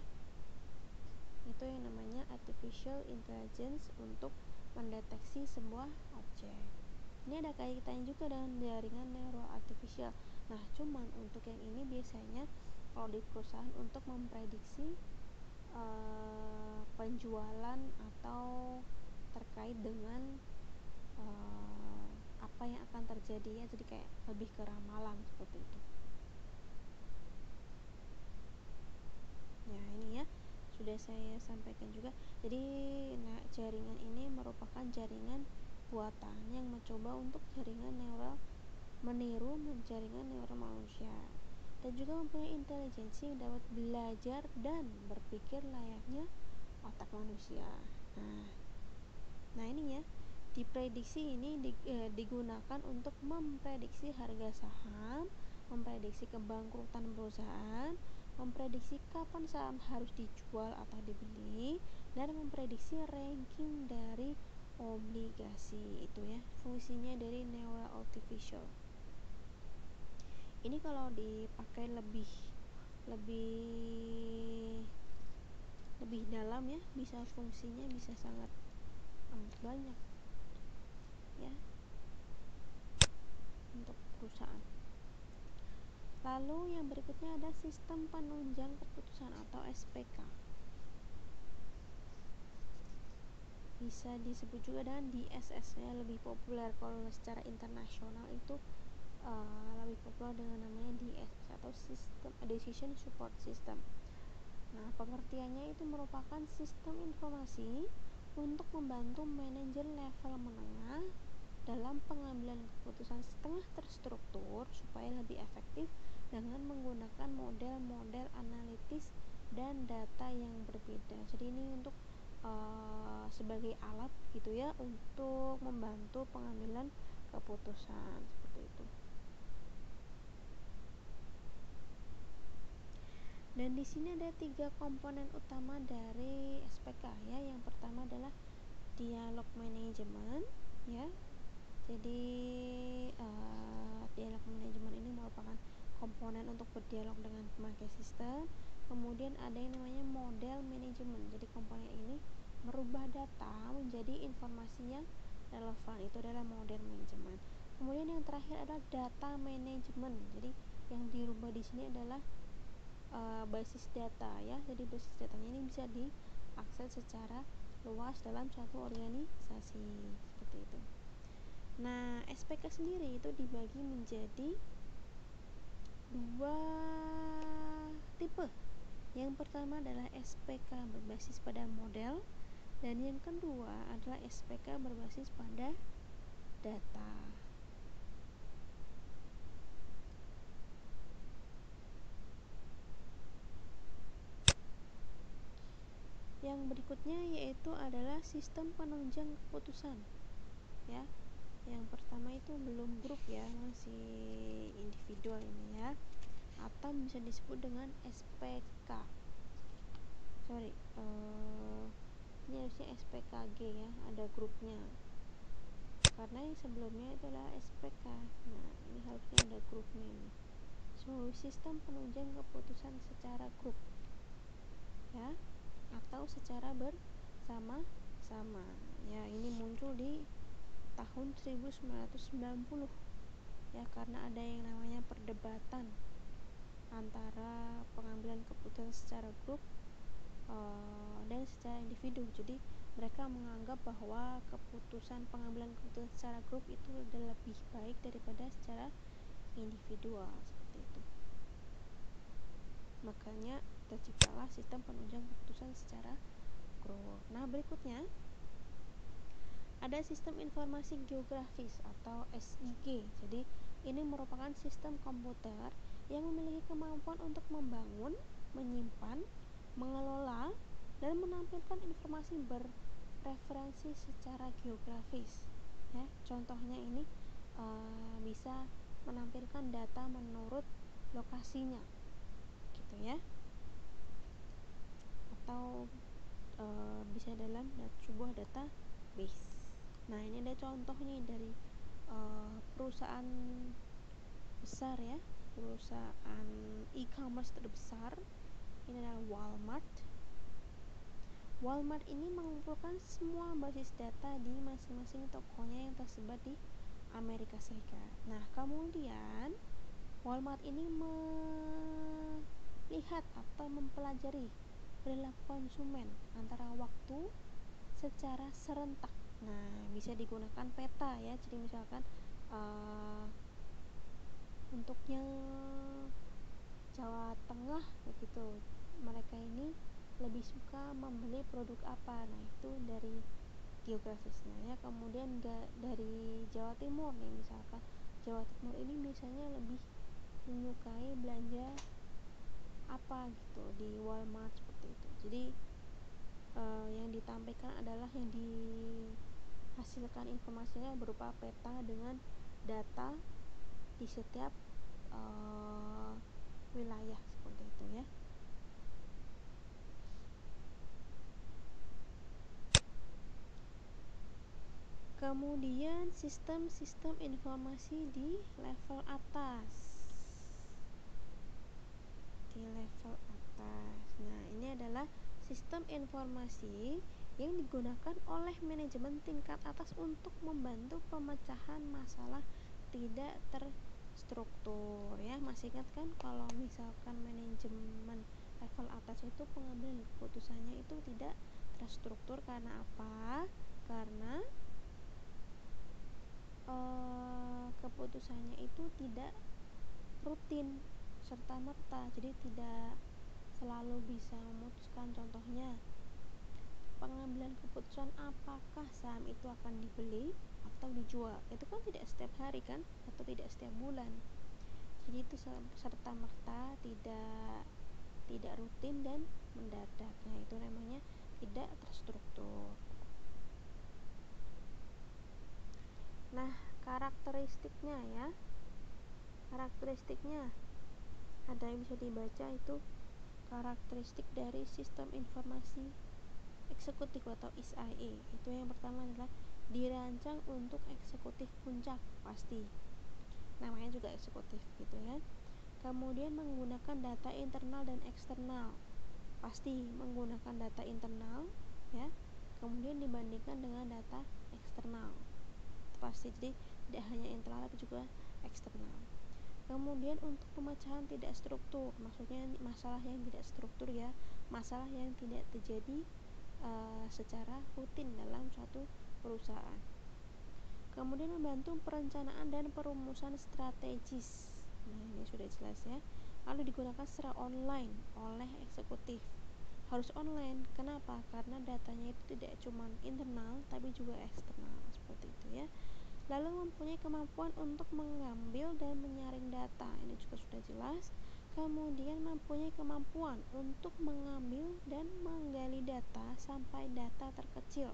Itu yang namanya artificial intelligence untuk mendeteksi sebuah objek ini ada kaitannya juga dengan jaringan neural artificial nah cuman untuk yang ini biasanya kalau di perusahaan untuk memprediksi uh, penjualan atau terkait dengan uh, apa yang akan terjadi ya jadi kayak lebih ke ramalan seperti itu ya ini ya sudah saya sampaikan juga. Jadi nah, jaringan ini merupakan jaringan buatan yang mencoba untuk jaringan neural meniru jaringan neural manusia dan juga mempunyai intelijensi yang dapat belajar dan berpikir layaknya otak manusia. Nah, nah ini ya, diprediksi ini digunakan untuk memprediksi harga saham, memprediksi kebangkrutan perusahaan, memprediksi kapan saham harus dijual atau dibeli, dan memprediksi ranking dari obligasi itu ya fungsinya dari neural artificial ini kalau dipakai lebih lebih lebih dalam ya bisa fungsinya bisa sangat banyak ya untuk perusahaan Lalu yang berikutnya ada sistem penunjang keputusan atau SPK. Bisa disebut juga dengan DSS ya, lebih populer kalau secara internasional itu uh, lebih populer dengan namanya DSS atau System Decision Support System. Nah, pengertiannya itu merupakan sistem informasi untuk membantu manajer level menengah dalam pengambilan keputusan setengah terstruktur supaya lebih efektif dengan menggunakan model-model analitis dan data yang berbeda. Jadi ini untuk uh, sebagai alat gitu ya untuk membantu pengambilan keputusan seperti itu. Dan di sini ada tiga komponen utama dari SPK ya. Yang pertama adalah dialog manajemen ya jadi uh, dialog manajemen ini merupakan komponen untuk berdialog dengan pemakai sistem. Kemudian ada yang namanya model manajemen. Jadi komponen ini merubah data menjadi informasi yang relevan. Itu adalah model manajemen. Kemudian yang terakhir adalah data manajemen. Jadi yang dirubah di sini adalah uh, basis data ya. Jadi basis datanya ini bisa diakses secara luas dalam satu organisasi seperti itu. Nah, SPK sendiri itu dibagi menjadi dua tipe. Yang pertama adalah SPK berbasis pada model dan yang kedua adalah SPK berbasis pada data. Yang berikutnya yaitu adalah sistem penunjang keputusan. Ya. Yang pertama itu belum grup ya, masih individual ini ya. Atau bisa disebut dengan SPK sorry uh, ini harusnya SPKG ya ada grupnya. Karena yang sebelumnya itu adalah SPK nah ini harusnya ada grupnya ini. So sistem penunjang keputusan secara grup ya atau secara bersama-sama. Ya ini muncul di tahun 1990 ya karena ada yang namanya perdebatan antara pengambilan keputusan secara grup uh, dan secara individu. Jadi mereka menganggap bahwa keputusan pengambilan keputusan secara grup itu lebih baik daripada secara individual seperti itu. Makanya terciptalah sistem penunjang keputusan secara grup. Nah, berikutnya ada sistem informasi geografis atau SIG. Jadi, ini merupakan sistem komputer yang memiliki kemampuan untuk membangun, menyimpan, mengelola, dan menampilkan informasi berreferensi secara geografis. Ya, contohnya ini uh, bisa menampilkan data menurut lokasinya, gitu ya, atau uh, bisa dalam sebuah database. Nah, ini ada contohnya dari uh, perusahaan besar ya, perusahaan e-commerce terbesar ini adalah Walmart. Walmart ini mengumpulkan semua basis data di masing-masing tokonya yang tersebar di Amerika Serikat. Nah, kemudian Walmart ini melihat atau mempelajari perilaku konsumen antara waktu secara serentak. Nah, bisa digunakan peta ya. Jadi misalkan uh, untuk yang Jawa Tengah begitu. Mereka ini lebih suka membeli produk apa? Nah itu dari geografisnya ya. Kemudian dari Jawa Timur nih misalkan. Jawa Timur ini biasanya lebih menyukai belanja apa gitu di Walmart seperti itu. Jadi uh, yang ditampilkan adalah yang dihasilkan informasinya berupa peta dengan data di setiap uh, wilayah seperti itu ya. Kemudian sistem-sistem informasi di level atas. Di level atas. Nah, ini adalah sistem informasi yang digunakan oleh manajemen tingkat atas untuk membantu pemecahan masalah tidak ter struktur. Ya masih ingat kan kalau misalkan manajemen level atas itu pengambilan keputusannya itu tidak terstruktur karena apa? Karena eh, keputusannya itu tidak rutin serta merta. Jadi tidak selalu bisa memutuskan. Contohnya pengambilan keputusan apakah saham itu akan dibeli atau dijual. Itu kan tidak setiap hari kan atau tidak setiap bulan. Jadi itu serta merta tidak tidak rutin dan mendadak. Nah itu namanya tidak terstruktur. Nah karakteristiknya ya. Karakteristiknya ada yang bisa dibaca itu karakteristik dari sistem informasi eksekutif atau SIA itu yang pertama adalah dirancang untuk eksekutif puncak pasti. Namanya juga eksekutif gitu ya. Kemudian menggunakan data internal dan eksternal. Pasti menggunakan data internal ya. Kemudian dibandingkan dengan data eksternal. Pasti jadi tidak hanya internal tapi juga eksternal. Kemudian untuk pemecahan tidak struktur, maksudnya masalah yang tidak struktur ya, masalah yang tidak terjadi uh, secara rutin dalam suatu perusahaan. Kemudian membantu perencanaan dan perumusan strategis. Nah, ini sudah jelas ya. Lalu digunakan secara online oleh eksekutif. Harus online. Kenapa? Karena datanya itu tidak cuma internal tapi juga eksternal seperti itu ya. Lalu mempunyai kemampuan untuk mengambil dan menyaring data. Ini juga sudah jelas. kemudian mempunyai kemampuan untuk mengambil dan menggali data sampai data terkecil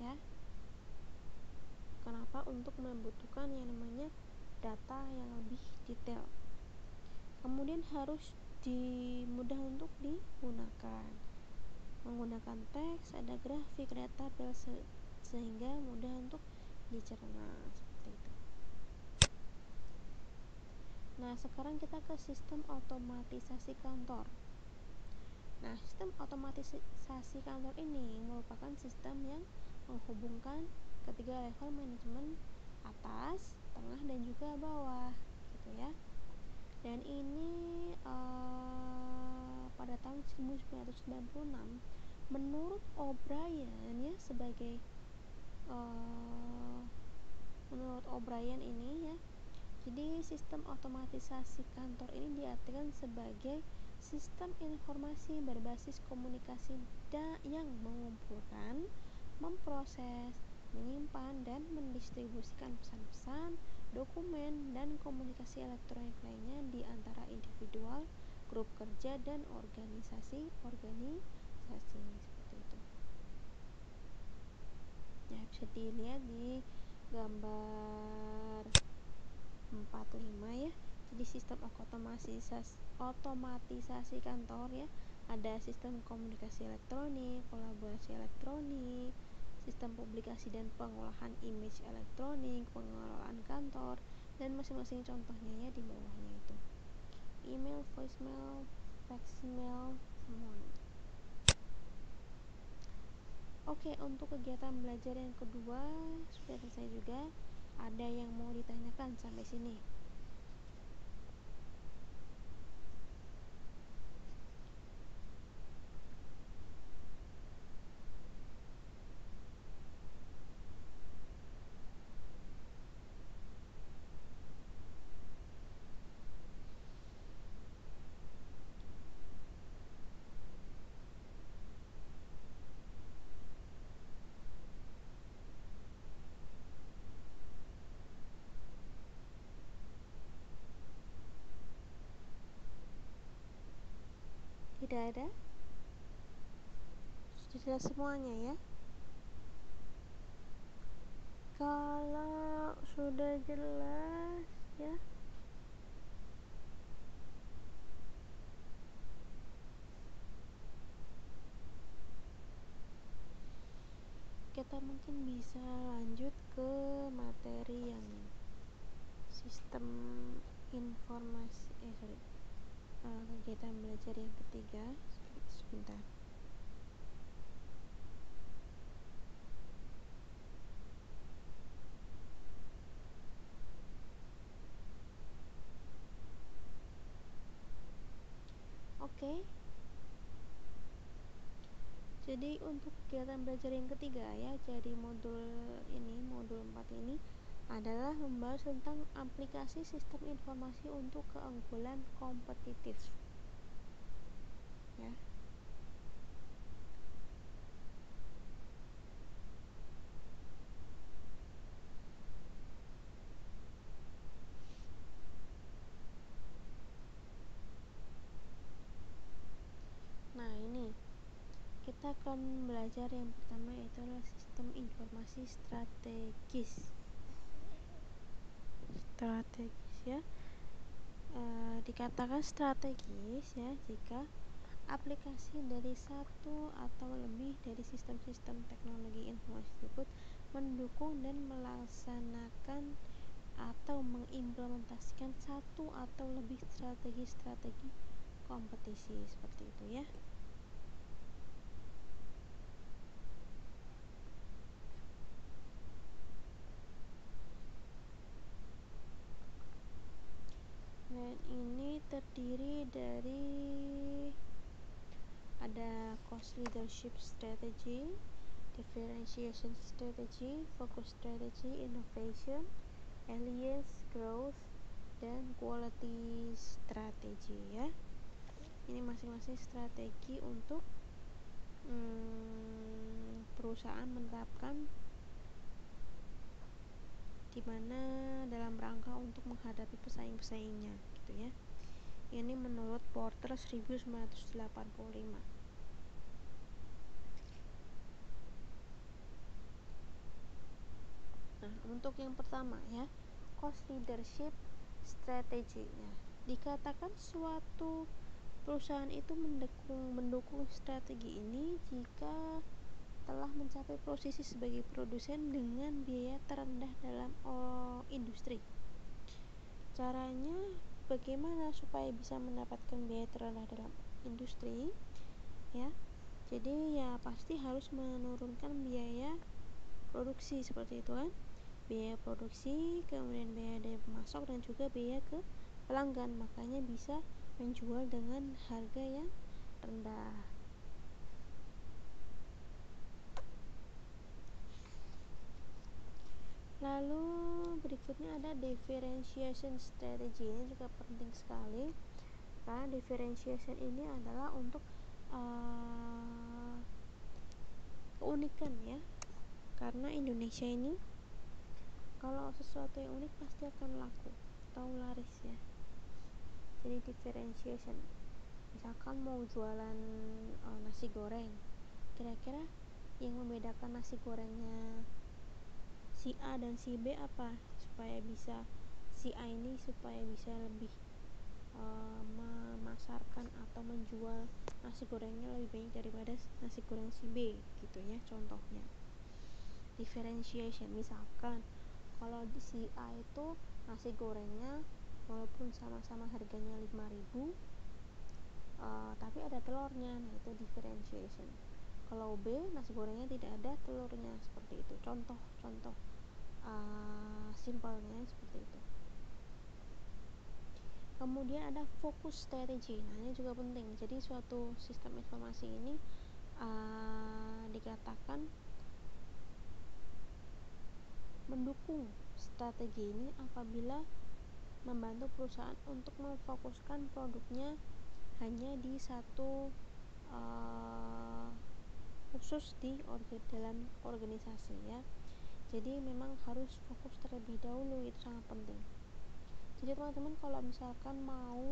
ya kenapa untuk membutuhkan yang namanya data yang lebih detail. Kemudian harus dimudah untuk digunakan. Menggunakan teks ada grafik ada tabel se sehingga mudah untuk dicerna seperti itu. Nah sekarang kita ke sistem otomatisasi kantor. Nah sistem otomatisasi kantor ini merupakan sistem yang menghubungkan ketiga level manajemen atas, tengah dan juga bawah gitu ya. Dan ini uh, pada tahun 1996 menurut O'Brien ya sebagai uh, menurut O'Brien ini ya jadi sistem otomatisasi kantor ini diartikan sebagai sistem informasi berbasis komunikasi yang mengumpulkan, memproses, menyimpan dan mendistribusikan pesan-pesan, dokumen, dan komunikasi elektronik lainnya di antara individual, grup kerja, dan organisasi-organisasi seperti itu. Ya, bisa dilihat di gambar 45 ya. Jadi sistem otomatisasi otomatisasi kantor ya, ada sistem komunikasi elektronik, kolaborasi elektronik, sistem publikasi dan pengolahan image elektronik, pengelolaan kantor, dan masing-masing contohnya ya di bawahnya itu. Email, voicemail, faxmail, semuanya. Oke, untuk kegiatan belajar yang kedua sudah selesai juga. Ada yang mau ditanyakan sampai sini? Tidak ada? Sudah semuanya ya? Kalau sudah jelas ya. Kita mungkin bisa lanjut ke materi yang sistem informasi eh sorry uh, kegiatan belajar yang ketiga. Sebentar. Oke. Jadi untuk kegiatan belajar yang ketiga ya jadi modul ini modul 4 ini adalah membahas tentang aplikasi sistem informasi untuk keunggulan kompetitif. Ya. Nah, ini. Kita akan belajar yang pertama yaitu sistem informasi strategis. Strategis ya. E, dikatakan strategis ya jika aplikasi dari satu atau lebih dari sistem-sistem teknologi informasi tersebut mendukung dan melaksanakan atau mengimplementasikan satu atau lebih strategi-strategi kompetisi seperti itu ya. dan ini terdiri dari ada cost leadership strategy differentiation strategy focus strategy innovation alliance growth dan quality strategy ya. Ini masing-masing strategi untuk hmm, perusahaan menerapkan di mana dalam rangka untuk menghadapi pesaing-pesaingnya ya ini menurut Porter 1985 Nah, untuk yang pertama ya, cost leadership strategy ya. Dikatakan suatu perusahaan itu mendukung mendukung strategi ini jika telah mencapai posisi sebagai produsen dengan biaya terendah dalam industri. Caranya bagaimana supaya bisa mendapatkan biaya terendah dalam industri? Ya. Jadi ya pasti harus menurunkan biaya produksi seperti itu kan biaya produksi, kemudian biaya dari pemasok dan juga biaya ke pelanggan. Makanya bisa menjual dengan harga yang rendah. Lalu berikutnya ada differentiation strategy. Ini juga penting sekali karena differentiation ini adalah untuk uh, keunikan ya. Karena Indonesia ini kalau sesuatu yang unik pasti akan laku atau laris ya jadi differentiation misalkan mau jualan uh, nasi goreng kira-kira yang membedakan nasi gorengnya si A dan si B apa supaya bisa si A ini supaya bisa lebih uh, memasarkan atau menjual nasi gorengnya lebih banyak daripada nasi goreng si B gitu ya contohnya. Differentiation misalkan kalau di si A itu nasi gorengnya walaupun sama-sama harganya 5000 uh, tapi ada telurnya nah itu differentiation. Kalau B nasi gorengnya tidak ada telurnya seperti itu. Contoh-contoh uh, simpelnya seperti itu. Kemudian ada fokus strategi. Nah ini juga penting. Jadi suatu sistem informasi ini uh, dikatakan mendukung strategi ini apabila membantu perusahaan untuk memfokuskan produknya hanya di satu uh, khusus di dalam organisasi ya jadi memang harus fokus terlebih dahulu itu sangat penting. Jadi teman-teman kalau misalkan mau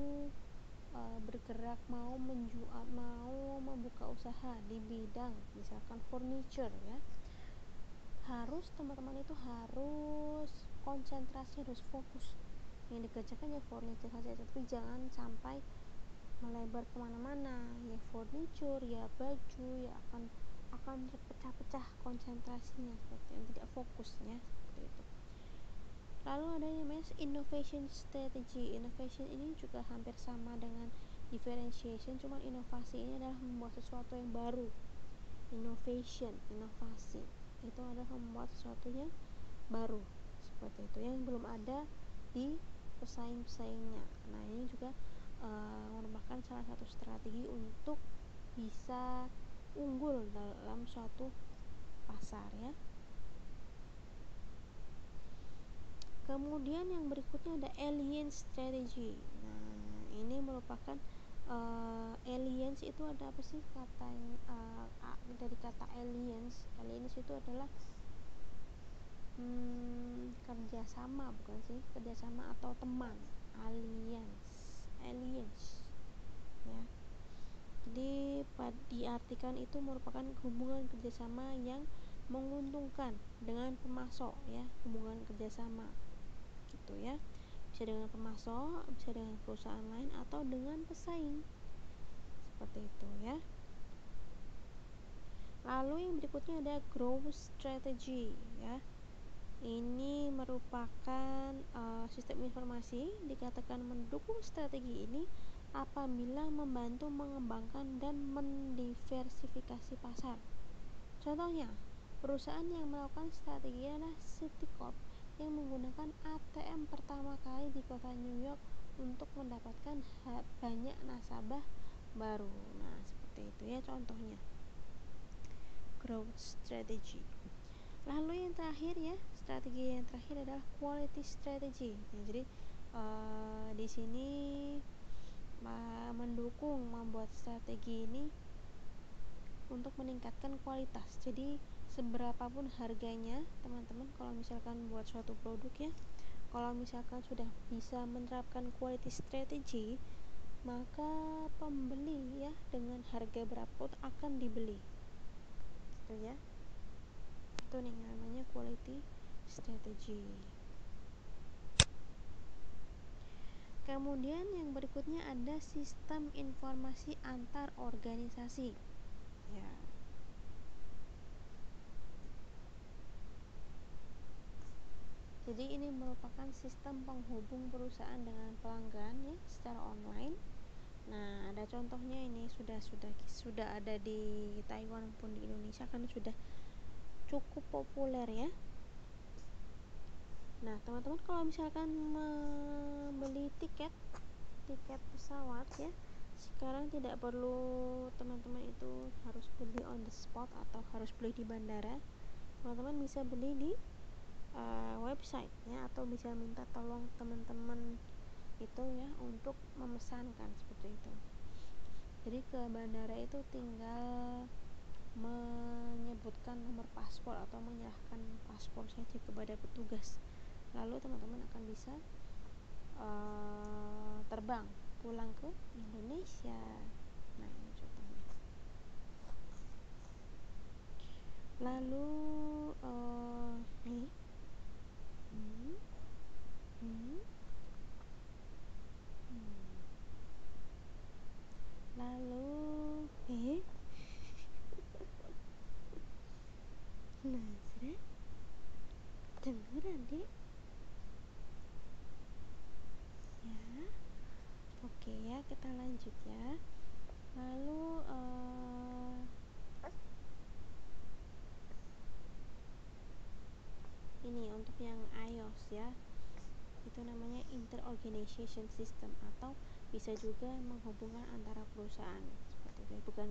uh, bergerak mau menjual mau membuka usaha di bidang misalkan furniture ya harus teman-teman itu harus konsentrasi harus fokus. Yang dikerjakan ya furniture saja tapi jangan sampai melebar ke mana-mana. Ya furniture ya baju ya akan akan terpecah-pecah konsentrasinya seperti yang tidak fokusnya seperti itu. Lalu ada yang namanya innovation strategy. Innovation ini juga hampir sama dengan differentiation cuman inovasi ini adalah membuat sesuatu yang baru. Innovation inovasi itu adalah membuat sesuatu yang baru seperti itu. Yang belum ada di pesaing-pesaingnya. Nah ini juga uh, merupakan salah satu strategi untuk bisa unggul dalam suatu pasar ya kemudian yang berikutnya ada alien strategy. Nah ini merupakan uh, aliens itu ada apa sih? Katanya uh, dari kata aliens aliens itu adalah hmm, kerjasama bukan sih? Kerjasama atau teman aliens aliens ya jadi diartikan itu merupakan hubungan kerjasama yang menguntungkan dengan pemasok ya hubungan kerjasama gitu ya bisa dengan pemasok, bisa dengan perusahaan lain atau dengan pesaing. Seperti itu ya. Lalu yang berikutnya ada growth strategy ya. Ini merupakan uh, sistem informasi dikatakan mendukung strategi ini apabila membantu mengembangkan dan mendiversifikasi pasar. Contohnya, perusahaan yang melakukan strategi adalah Citicorp yang menggunakan ATM pertama kali di kota New York untuk mendapatkan banyak nasabah baru. Nah, seperti itu ya contohnya. Growth strategy. Lalu yang terakhir ya, strategi yang terakhir adalah quality strategy. Ya, jadi uh, di sini mendukung membuat strategi ini untuk meningkatkan kualitas. Jadi seberapapun harganya teman-teman kalau misalkan buat suatu produk ya kalau misalkan sudah bisa menerapkan quality strategy maka pembeli ya dengan harga berapapun akan dibeli. Gitu ya. Itu nih namanya quality strategy kemudian yang berikutnya ada sistem informasi antar organisasi ya Jadi ini merupakan sistem penghubung perusahaan dengan pelanggan ya secara online. Nah, ada contohnya ini sudah sudah sudah ada di Taiwan pun di Indonesia kan sudah cukup populer ya. Nah, teman-teman kalau misalkan membeli tiket tiket pesawat ya, sekarang tidak perlu teman-teman itu harus beli on the spot atau harus beli di bandara. Teman-teman bisa beli di uh, website ya atau bisa minta tolong teman-teman itu ya untuk memesankan seperti itu jadi ke bandara itu tinggal menyebutkan nomor paspor atau menyerahkan paspor saja kepada petugas lalu teman-teman akan bisa uh, terbang pulang ke Indonesia. Nah ini contohnya. Lalu uh, nih hmm, hmm, hmm. lalu eh Nazra kedengeran dek ya oke ya kita lanjut ya lalu uh, ini untuk yang iOS ya itu namanya interorganization system atau bisa juga menghubungkan antara perusahaan seperti itu ya. bukan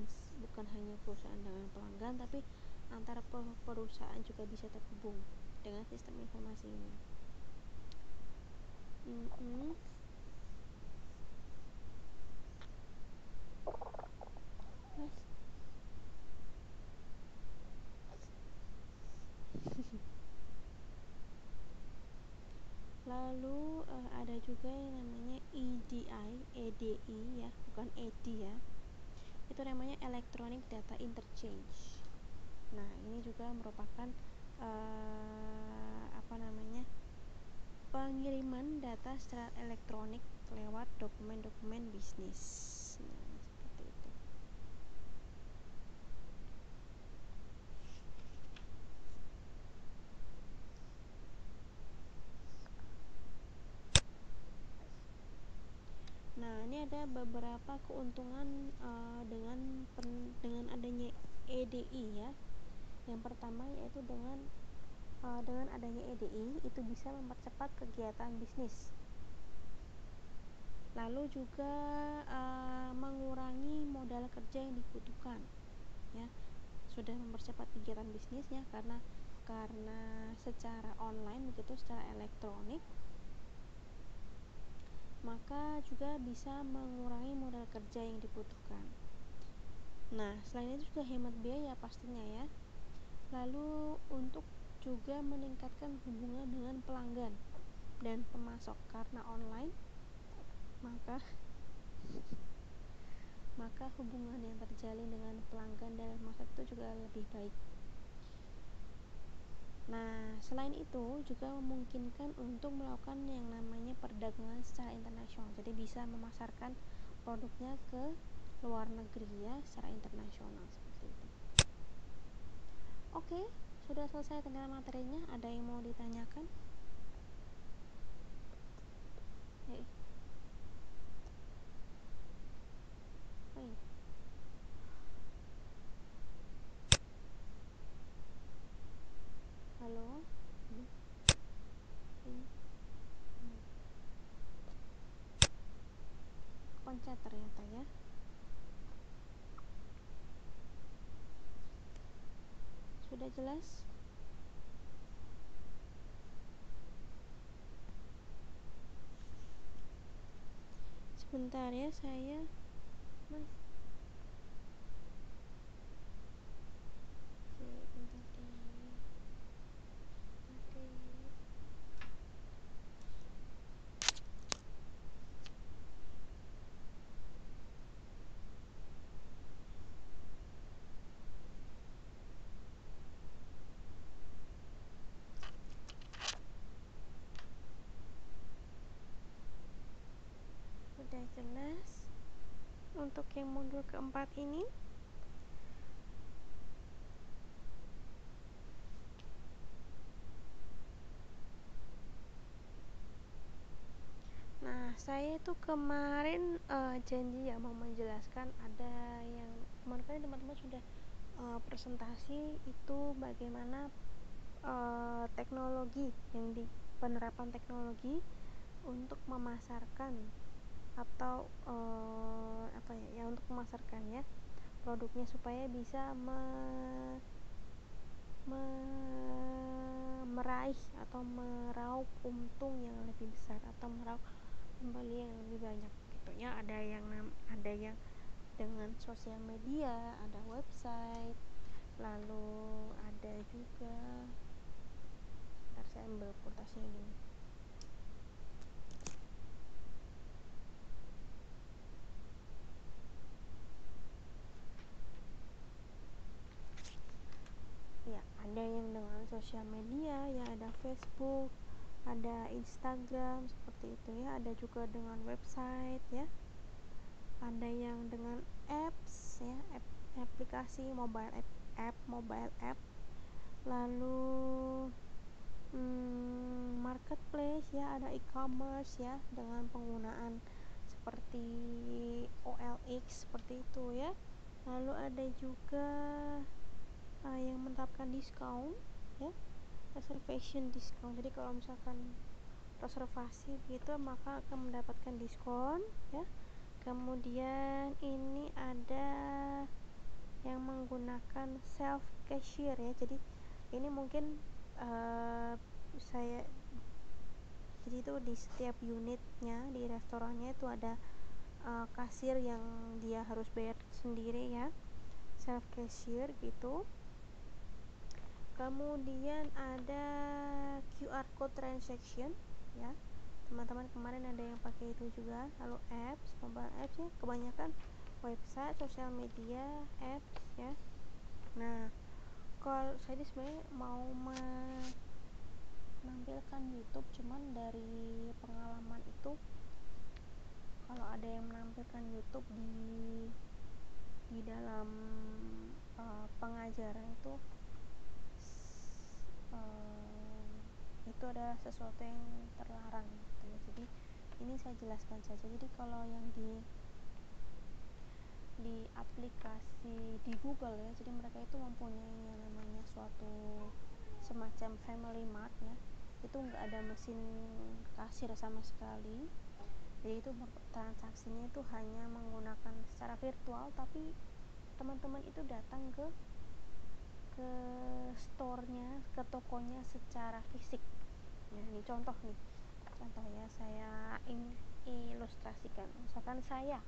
bukan hanya perusahaan dengan pelanggan tapi antara perusahaan juga bisa terhubung dengan sistem informasi ini mm -mm. lalu uh, ada juga yang namanya EDI EDI ya bukan ED ya. Itu namanya Electronic Data Interchange. Nah ini juga merupakan uh, apa namanya pengiriman data secara elektronik lewat dokumen-dokumen bisnis. Nah seperti itu Nah, ini ada beberapa keuntungan uh, dengan pen, dengan adanya EDI ya. Yang pertama yaitu dengan uh, dengan adanya EDI itu bisa mempercepat kegiatan bisnis. Lalu juga uh, mengurangi modal kerja yang dibutuhkan. Ya. Sudah mempercepat kegiatan bisnis ya karena karena secara online begitu secara elektronik maka juga bisa mengurangi modal kerja yang dibutuhkan. Nah, selain itu juga hemat biaya pastinya ya. Lalu untuk juga meningkatkan hubungan dengan pelanggan dan pemasok karena online, maka maka hubungan yang terjalin dengan pelanggan dan pemasok itu juga lebih baik. Nah, selain itu juga memungkinkan untuk melakukan yang namanya perdagangan secara internasional. Jadi bisa memasarkan produknya ke luar negeri ya secara internasional seperti itu. Oke, sudah selesai dengan materinya. Ada yang mau ditanyakan? Eh. Apa ini? halo hmm. ini hmm. pencet ternyata ya. Sudah jelas? Sebentar ya saya mas bentar deh tadi jelas untuk yang modul keempat ini. Nah, saya itu kemarin uh, janji ya mau menjelaskan ada yang kemarin kan teman-teman sudah uh, presentasi itu bagaimana uh, teknologi yang di penerapan teknologi untuk memasarkan atau uh, apa ya ya untuk memasarkan ya produknya supaya bisa me, me, meraih atau meraup untung yang lebih besar atau meraup pembeli yang lebih banyak. Gitu ya ada yang ada yang dengan sosial media ada website lalu ada juga sebentar saya ambil ya ada yang dengan sosial media ya ada Facebook ada Instagram seperti itu ya. Ada juga dengan website ya. Ada yang dengan apps ya app, aplikasi mobile app, app mobile app. Lalu hmm, marketplace ya ada e-commerce ya dengan penggunaan seperti OLX seperti itu ya. Lalu ada juga uh, yang menerapkan diskon ya reservation discount jadi kalau misalkan reservasi begitu maka akan mendapatkan diskon ya. Kemudian ini ada yang menggunakan self cashier ya. Jadi ini mungkin uh, saya jadi itu di setiap unitnya di restorannya itu ada uh, kasir yang dia harus bayar sendiri ya. Self cashier gitu kemudian ada QR code transaction ya. Teman-teman kemarin ada yang pakai itu juga. Lalu apps mobile apps ya. Kebanyakan website sosial media apps ya. Nah kalau saya sebenarnya mau menampilkan YouTube cuman dari pengalaman itu kalau ada yang menampilkan YouTube di di dalam uh, pengajaran itu itu adalah sesuatu yang terlarang gitu ya. Jadi ini saya jelaskan saja. Jadi kalau yang di di aplikasi di Google ya jadi mereka itu mempunyai yang namanya suatu semacam family mart ya. Itu nggak ada mesin kasir sama sekali. Jadi itu transaksinya itu hanya menggunakan secara virtual tapi teman-teman itu datang ke ke store-nya, ke tokonya secara fisik. Ya, ini contoh nih. Contoh ya, saya ilustrasikan. Misalkan saya,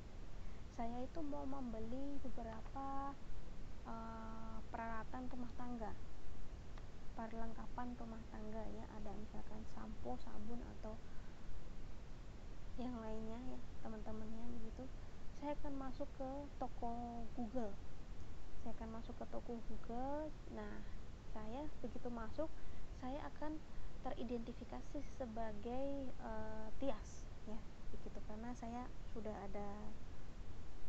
saya itu mau membeli beberapa uh, peralatan rumah tangga. Perlengkapan rumah tangga ya, ada misalkan sampo, sabun atau yang lainnya ya, teman-temannya begitu. Saya akan masuk ke toko Google saya akan masuk ke toko Google. Nah saya begitu masuk saya akan teridentifikasi sebagai uh, Tias ya begitu. Karena saya sudah ada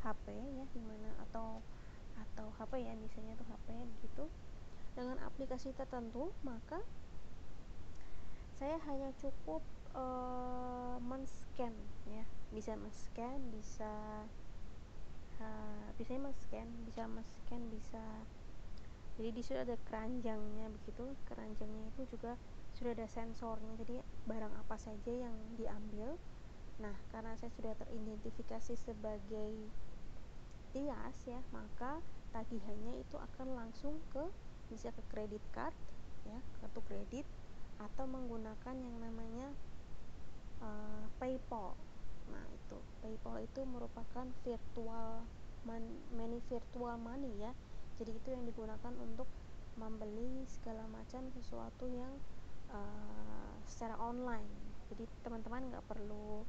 HP ya di mana atau atau HP ya biasanya tuh HP begitu dengan aplikasi tertentu maka saya hanya cukup uh, men-scan ya. Bisa men-scan bisa uh, biasanya men-scan bisa men-scan bisa. Jadi di situ ada keranjangnya begitu. Keranjangnya itu juga sudah ada sensornya. Jadi barang apa saja yang diambil. Nah karena saya sudah teridentifikasi sebagai Tias ya maka tagihannya itu akan langsung ke bisa ke kredit card ya kartu kredit atau menggunakan yang namanya uh, PayPal Nah, itu PayPal itu merupakan virtual money virtual money ya. Jadi itu yang digunakan untuk membeli segala macam sesuatu yang uh, secara online. Jadi teman-teman nggak perlu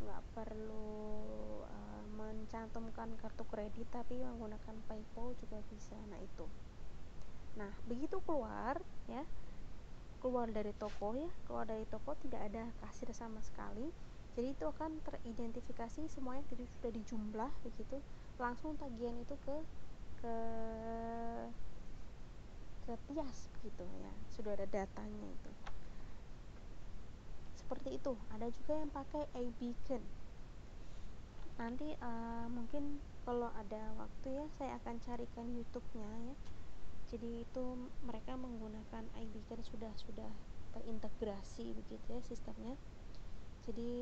nggak perlu uh, mencantumkan kartu kredit tapi menggunakan PayPal juga bisa. Nah itu. Nah begitu keluar ya keluar dari toko ya keluar dari toko tidak ada kasir sama sekali jadi itu akan teridentifikasi semuanya jadi sudah dijumlah begitu. Langsung tagihan itu ke ke ke Tias begitu ya. Sudah ada datanya itu. Seperti itu. Ada juga yang pakai iBeacon nanti uh, mungkin kalau ada waktu ya saya akan carikan YouTube-nya ya. Jadi itu mereka menggunakan iBeacon sudah sudah terintegrasi begitu ya sistemnya jadi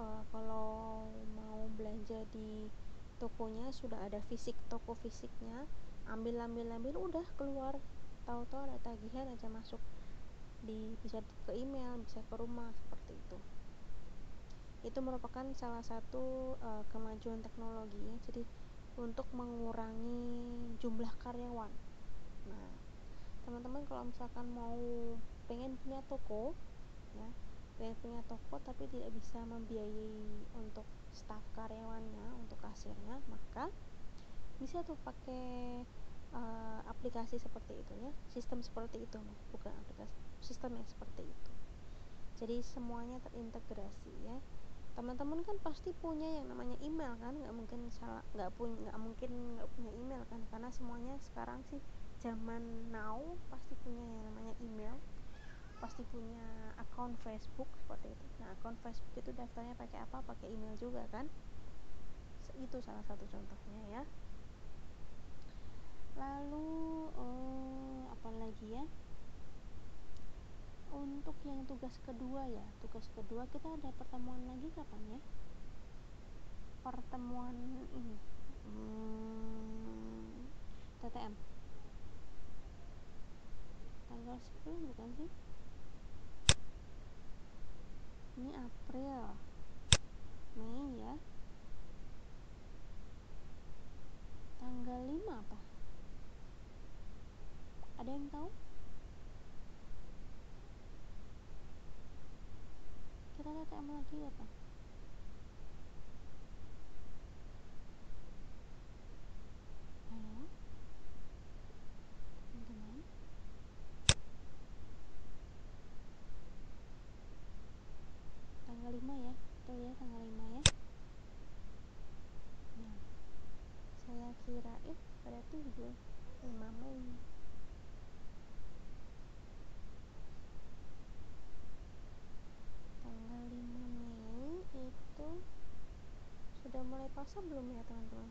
uh, kalau mau belanja di tokonya sudah ada fisik toko fisiknya ambil ambil ambil udah keluar. Tahu-tahu ada tagihan aja masuk. Di bisa ke email bisa ke rumah seperti itu. Itu merupakan salah satu uh, kemajuan teknologi ya. Jadi untuk mengurangi jumlah karyawan. Nah teman-teman kalau misalkan mau pengen punya toko ya pengen punya toko tapi tidak bisa membiayai untuk staf karyawannya untuk kasirnya maka bisa tuh pakai uh, aplikasi seperti itu ya sistem seperti itu bukan aplikasi sistem yang seperti itu. Jadi semuanya terintegrasi ya. Teman-teman kan pasti punya yang namanya email kan nggak mungkin salah nggak punya nggak mungkin nggak punya email kan. Karena semuanya sekarang sih zaman now pasti punya yang namanya email pasti punya akun Facebook seperti itu. Nah akun Facebook itu daftarnya pakai apa? Pakai email juga kan? Itu salah satu contohnya ya. Lalu uh, apa lagi ya? Untuk yang tugas kedua ya tugas kedua kita ada pertemuan lagi kapan ya? Pertemuan ini hmm, TTM tanggal 10 bukan sih ini April. Mei ya. Tanggal 5 apa? Ada yang tahu? Kita TTM lagi kapan halo teman-teman tanggal 5 ya betul ya tanggal 5 ya nah saya kira eh berarti 5 Mei tanggal 5 Mei itu pasar belum ya teman-teman?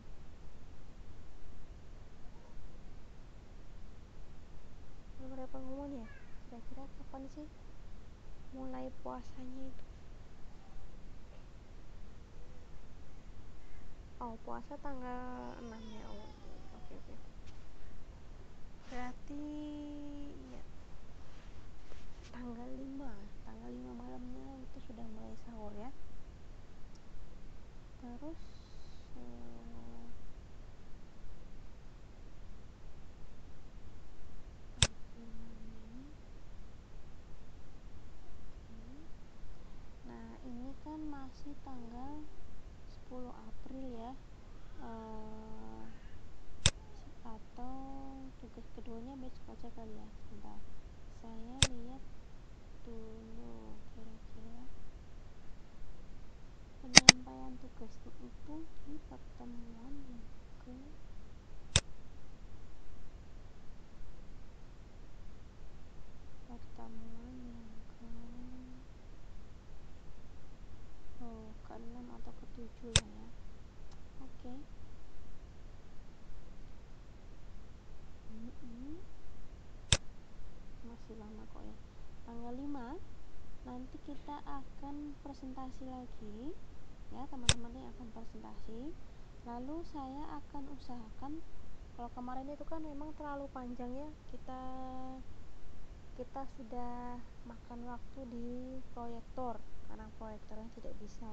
Belum ada pengumuman ya? Kira-kira kapan sih mulai puasanya itu? Oh puasa tanggal 6 ya? Oh oke okay, oke. Okay. berarti ya tanggal 5 tanggal 5 malamnya itu sudah mulai sahur ya? Terus nah ini kan masih tanggal 10 April ya. Uh, atau tugas keduanya besok aja kali ya. Sebentar. Saya lihat dulu kira-kira penyampaian tugasnya itu di pertemuan ke pertemuan yang ke oh ke 6 atau ke 7 lah ya. Oke. Okay. masih lama kok ya. Tanggal 5 nanti kita akan presentasi lagi ya teman-teman ini akan presentasi. Lalu saya akan usahakan kalau kemarin itu kan memang terlalu panjang ya kita kita sudah makan waktu di proyektor karena proyektornya tidak bisa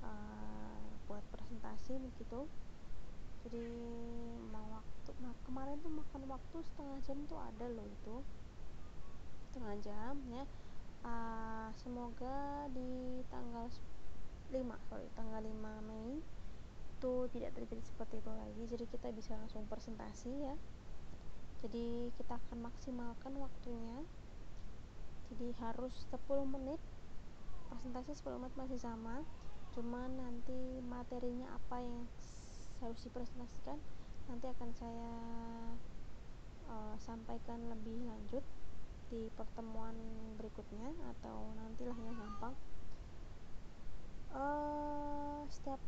uh, buat presentasi begitu. Jadi mau waktu nah kemarin tuh makan waktu setengah jam tuh ada loh itu. Setengah jam ya. Uh, semoga di tanggal 5 sorry tanggal 5 Mei itu tidak terjadi seperti itu lagi. Jadi kita bisa langsung presentasi ya. Jadi kita akan maksimalkan waktunya. Jadi harus 10 menit. Presentasi 10 menit masih sama. Cuman nanti materinya apa yang harus dipresentasikan nanti akan saya uh, sampaikan lebih lanjut di pertemuan berikutnya atau nantilah ya gampang uh, setiap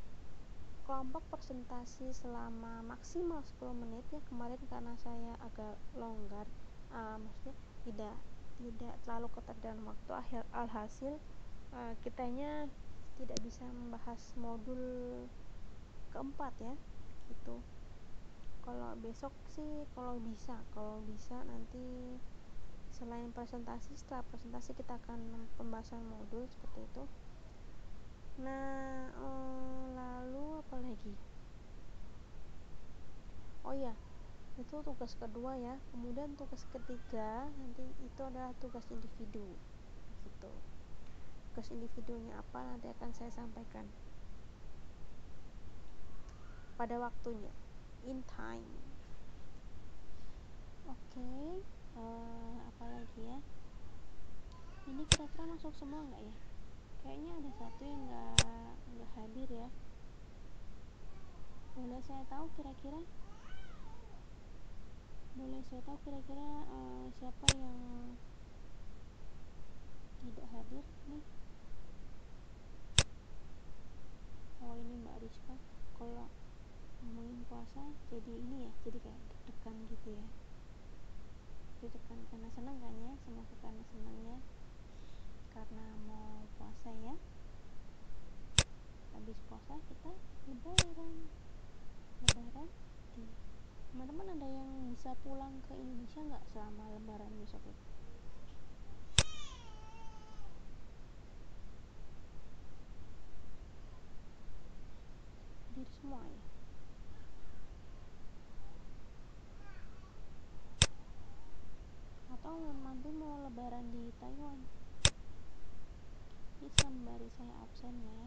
kelompok presentasi selama maksimal 10 menit ya kemarin karena saya agak longgar uh, maksudnya tidak tidak terlalu ketat dalam waktu akhir alhasil uh, kitanya tidak bisa membahas modul keempat ya gitu. Kalau besok sih kalau bisa kalau bisa nanti selain presentasi setelah presentasi kita akan pembahasan modul seperti itu nah eh, lalu apa lagi? Oh ya itu tugas kedua ya. Kemudian tugas ketiga nanti itu adalah tugas individu. Gitu. Tugas individunya apa nanti akan saya sampaikan. Pada waktunya. In time. Oke okay, uh, eh, apalagi ya? Ini kira-kira masuk semua nggak ya kayaknya ada satu yang nggak nggak hadir ya. Boleh saya tahu kira-kira? Boleh saya tahu kira-kira uh, siapa yang tidak hadir nih? Oh ini Mbak Rizka. Kalau ngomongin puasa jadi ini ya jadi kayak deg-degan gitu ya. Deg-degan karena senang kan ya semoga karena senang ya karena mau puasa ya. Habis puasa kita lebaran. Lebaran? Di teman-teman ada yang bisa pulang ke Indonesia nggak selama lebaran besok itu? Hadir semua ya atau nanti mau lebaran di Taiwan ini sembari saya absen ya.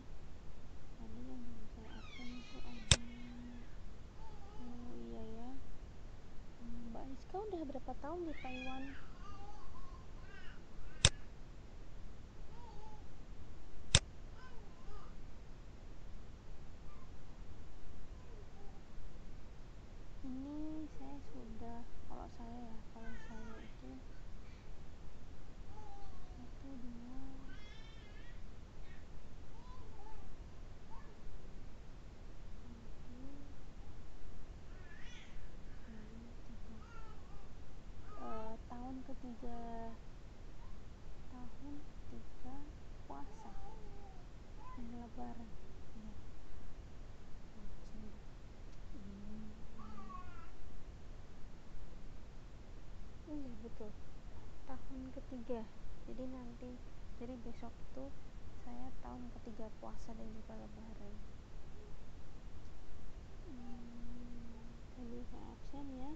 Tadi yang saya absen itu ada oh iya ya. Hmm, Mbak Rizka udah berapa tahun di Taiwan ini saya sudah kalau saya ya kalau saya itu satu dua satu dua tiga uh, tahun ketiga tahun ketiga puasa dan lebaran ya oh sudah hmm. Betul tahun ketiga. Jadi nanti jadi besok itu saya tahun ketiga puasa dan juga lebaran. Hmm, saya absen ya.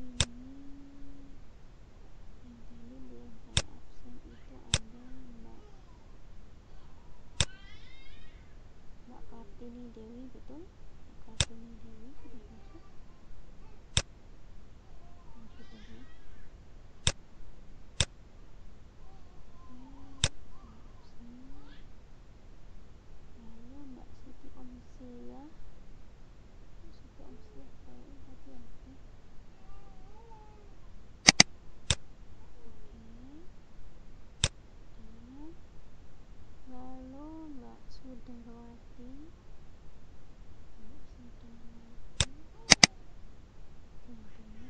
Ini yang tadi belum saya absen itu ada mbak mbak Kartini Dewi betul? Mbak Kartini Dewi sudah masuk oh, sudah ya lalu Mbak Siti Omsiah Mbak Siti Omsiah kayaknya tadi ada oke ada lalu Mbak Sudarwati Mbak Sudarwati oke ada ya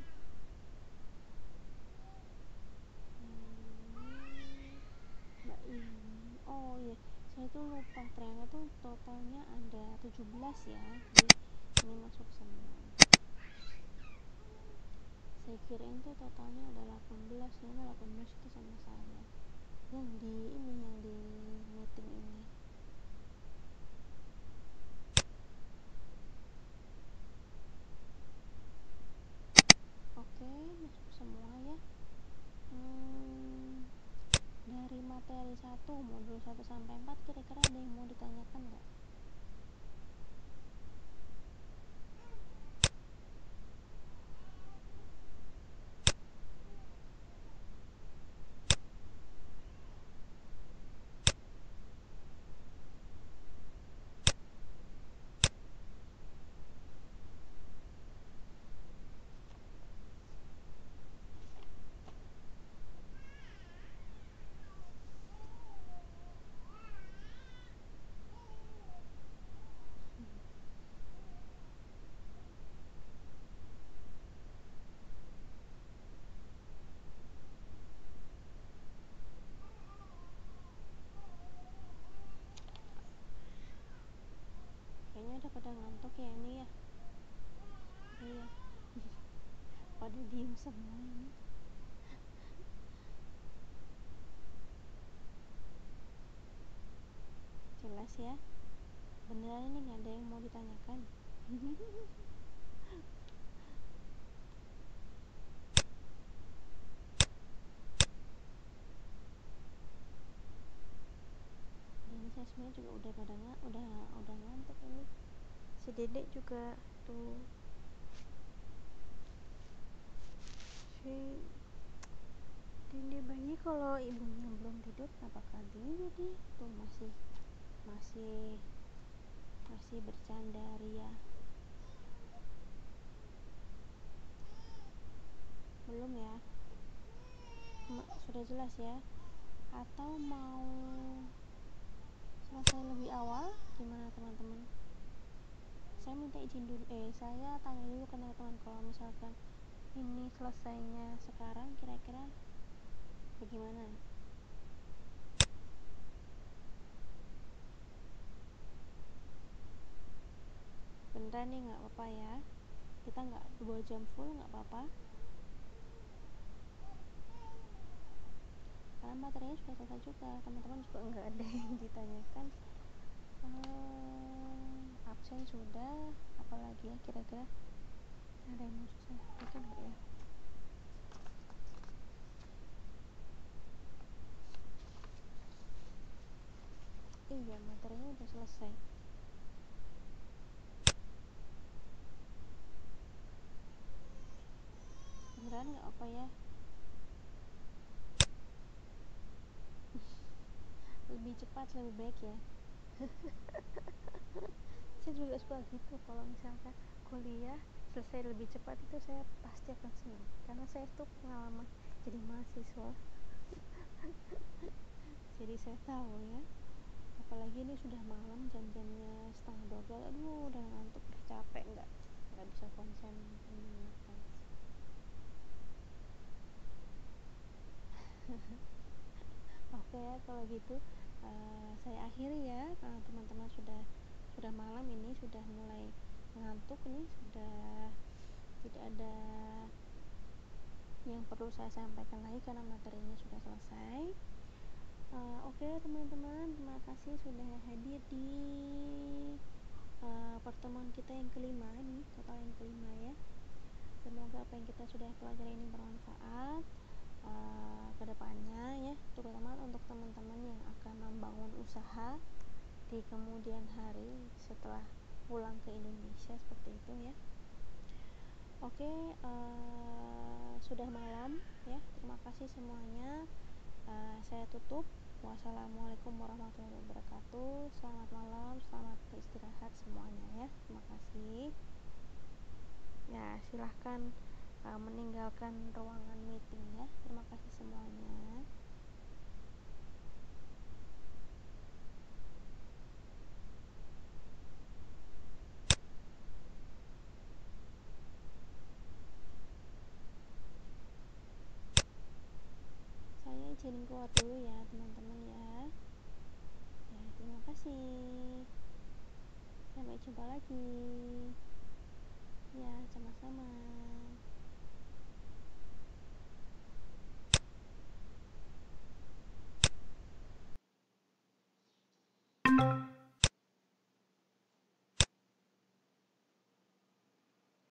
Mbak ini oh iya saya tuh lupa ternyata tuh totalnya ada 17 ya jadi ini masuk semua saya kirain tuh totalnya ada 18 ternyata 18 itu sama saya. Yang di ini yang di meeting ini oke masuk semua ya hmm, dari materi 1 modul 1 sampai 4 kira-kira ada yang mau ditanyakan nggak oke ini ya. Iya. Pada diem semua ini. Jelas ya. Beneran ini nggak ada yang mau ditanyakan? Dan saya sebenarnya juga udah pada nggak udah udah ngantuk ini si dedek juga tuh. Si dede bayi kalau ibunya belum tidur nggak bakal tidur dia tuh masih masih masih bercanda ria. Belum ya? Sudah jelas ya? Atau mau selesai lebih awal? Gimana teman-teman saya minta izin dulu eh saya tanya dulu ke teman-teman kalau misalkan ini selesainya sekarang kira-kira bagaimana? Beneran nih nggak apa-apa ya. Kita nggak dua jam full nggak apa-apa. Karena materinya sudah selesai juga teman-teman juga nggak ada yang ditanyakan. Uh, absen sudah apalagi ya kira-kira ada yang mau saya sampaikan nggak ya? Iya materinya udah selesai. Beneran nggak apa ya? Lebih cepat lebih baik ya saya juga suka gitu kalau misalkan kuliah selesai lebih cepat itu saya pasti akan senang. Karena saya tuh pengalaman jadi mahasiswa. Jadi saya tahu ya apalagi ini sudah malam jam-jamnya setengah 12 aduh udah ngantuk udah capek nggak nggak bisa konsen oke ya kalau gitu uh, saya akhiri ya teman-teman sudah sudah malam ini sudah mulai ngantuk nih sudah tidak ada yang perlu saya sampaikan lagi karena materinya sudah selesai. Uh, oke okay, teman-teman terima kasih sudah hadir di uh, pertemuan kita yang kelima ini total yang kelima ya. Semoga apa yang kita sudah pelajari ini bermanfaat uh, ke depannya ya terutama untuk teman-teman yang akan membangun usaha di kemudian hari setelah pulang ke Indonesia seperti itu ya. Oke uh, sudah malam ya. Terima kasih semuanya. Uh, saya tutup. Wassalamualaikum warahmatullahi wabarakatuh. Selamat malam selamat beristirahat semuanya ya. Terima kasih. Ya silahkan uh, meninggalkan ruangan meeting ya. Terima kasih semuanya. jaring keluar dulu ya teman-teman ya. Ya terima kasih. Sampai jumpa lagi. Ya sama-sama.